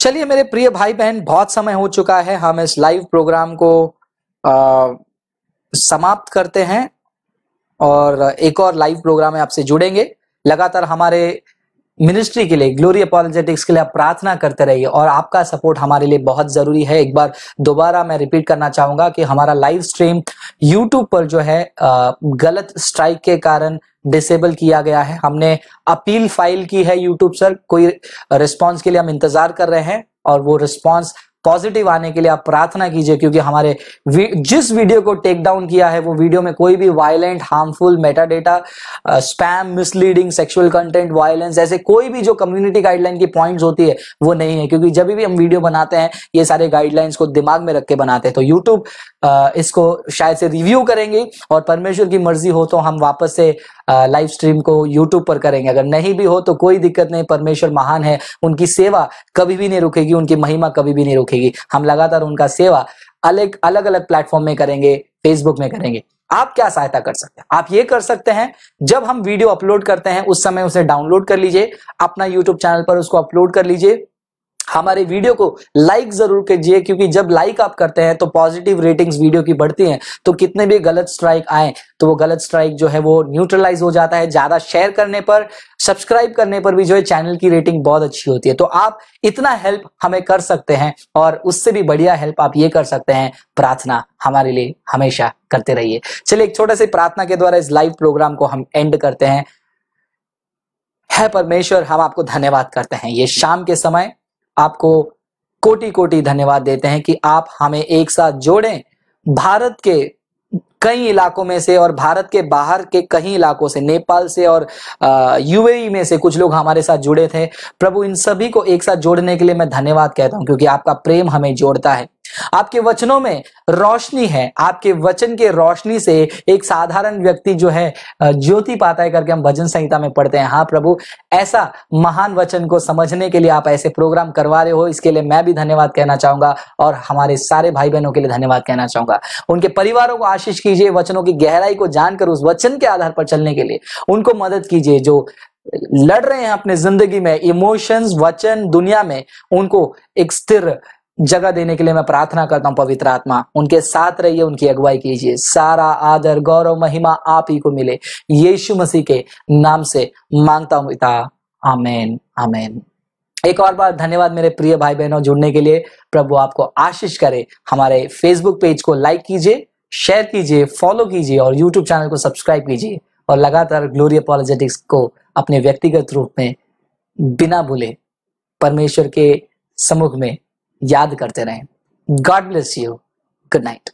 चलिए मेरे प्रिय भाई बहन बहुत समय हो चुका है हम इस लाइव प्रोग्राम को आ, समाप्त करते हैं और एक और लाइव प्रोग्राम में आपसे जुड़ेंगे। लगातार हमारे मिनिस्ट्री के लिए ग्लोरी अपॉलोजेटिक्स के लिए आप प्रार्थना करते रहिए और आपका सपोर्ट हमारे लिए बहुत ज़रूरी है। एक बार दोबारा मैं रिपीट करना चाहूँगा कि हमारा लाइव स्ट्रीम यूट्यूब पर जो है गलत स्ट्राइक के कारण डिसेबल किया गया है। हमने अपील फ़ाइल की है यूट्यूब सर कोई रिस्पॉन्स के लिए हम इंतज़ार कर रहे हैं और वो रिस्पॉन्स पॉजिटिव आने के लिए आप प्रार्थना कीजिए, क्योंकि हमारे जिस वीडियो को टेक डाउन किया है, वो वीडियो में कोई भी violent harmful meta data spam misleading sexual content violence ऐसे कोई भी जो कम्युनिटी गाइडलाइन की पॉइंट्स होती है, वो नहीं है। क्योंकि जब भी हम वीडियो बनाते हैं, ये सारे गाइडलाइंस को दिमाग में रख के बनाते हैं। तो यूट्यूब इसको शायद से रिव्यू करेंगे, और परमेश्वर की मर्ज़ी हो तो हम वापस से लाइव स्ट्रीम को यूट्यूब पर करेंगे। अगर नहीं भी हो तो कोई दिक्कत नहीं, परमेश्वर महान है, उनकी सेवा कभी भी नहीं रुकेगी, उनकी महिमा कभी भी नहीं रुकेगी। हम लगातार उनका सेवा अलग अलग अलग प्लेटफॉर्म में करेंगे फेसबुक में करेंगे। आप क्या सहायता कर सकते हैं? आप ये कर सकते हैं, जब हम वीडियो अपलोड करते हैं, उस समय उसे डाउनलोड कर लीजिए, अपना यूट्यूब चैनल पर उसको अपलोड कर लीजिए। हमारे वीडियो को लाइक ज़रूर कीजिए, क्योंकि जब लाइक आप करते हैं तो पॉजिटिव रेटिंग्स वीडियो की बढ़ती हैं तो कितने भी गलत स्ट्राइक आए तो वो गलत स्ट्राइक जो है वो न्यूट्रलाइज हो जाता है। ज़्यादा शेयर करने पर सब्सक्राइब करने पर भी जो है चैनल की रेटिंग बहुत अच्छी होती है। तो आप इतना हेल्प हमें कर सकते हैं, और उससे भी बढ़िया हेल्प आप ये कर सकते हैं, प्रार्थना हमारे लिए हमेशा करते रहिए। चलिए, एक छोटे से प्रार्थना के द्वारा इस लाइव प्रोग्राम को हम एंड करते हैं। है परमेश्वर, हम आपको धन्यवाद करते हैं। ये शाम के समय आपको कोटि कोटि धन्यवाद देते हैं कि आप हमें एक साथ जोड़ें। भारत के कई इलाकों में से और भारत के बाहर के कई इलाकों से, नेपाल से और यूएई में से कुछ लोग हमारे साथ जुड़े थे। प्रभु, इन सभी को एक साथ जोड़ने के लिए मैं धन्यवाद कहता हूँ क्योंकि आपका प्रेम हमें जोड़ता है। आपके वचनों में रोशनी है। आपके वचन के रोशनी से एक साधारण व्यक्ति जो है ज्योति पाता है करके हम भजन संहिता में पढ़ते हैं। हाँ प्रभु, ऐसा महान वचन को समझने के लिए आप ऐसे प्रोग्राम करवा रहे हो, इसके लिए मैं भी धन्यवाद कहना चाहूँगा और हमारे सारे भाई बहनों के लिए धन्यवाद कहना चाहूँगा। उनके परिवारों को आशीष कीजिए, वचनों की गहराई को जानकर उस वचन के आधार पर चलने के लिए उनको मदद कीजिए, जो लड़ रहे हैं अपने ज़िंदगी में, इमोशंस, वचन, दुनिया में उनको एक स्थिर जगह देने के लिए मैं प्रार्थना करता हूँ, पवित्र आत्मा। उनके साथ रहिए, उनकी अगुवाई कीजिए। सारा आदर, गौरव, महिमा आप ही को मिले। यीशु मसीह के नाम से माँगता हूँ पिता। आमेन आमेन। एक और बार धन्यवाद मेरे प्रिय भाई बहनों जुड़ने के लिए। प्रभु आपको आशीष करे। हमारे फेसबुक पेज को लाइक कीजिए शेयर कीजिए फॉलो कीजिए और यूट्यूब चैनल को सब्सक्राइब कीजिए और लगातार ग्लोरी अपॉलोजेटिक्स को अपने व्यक्तिगत रूप में बिना भूले परमेश्वर के सम्मुख में याद करते रहें। God bless you good night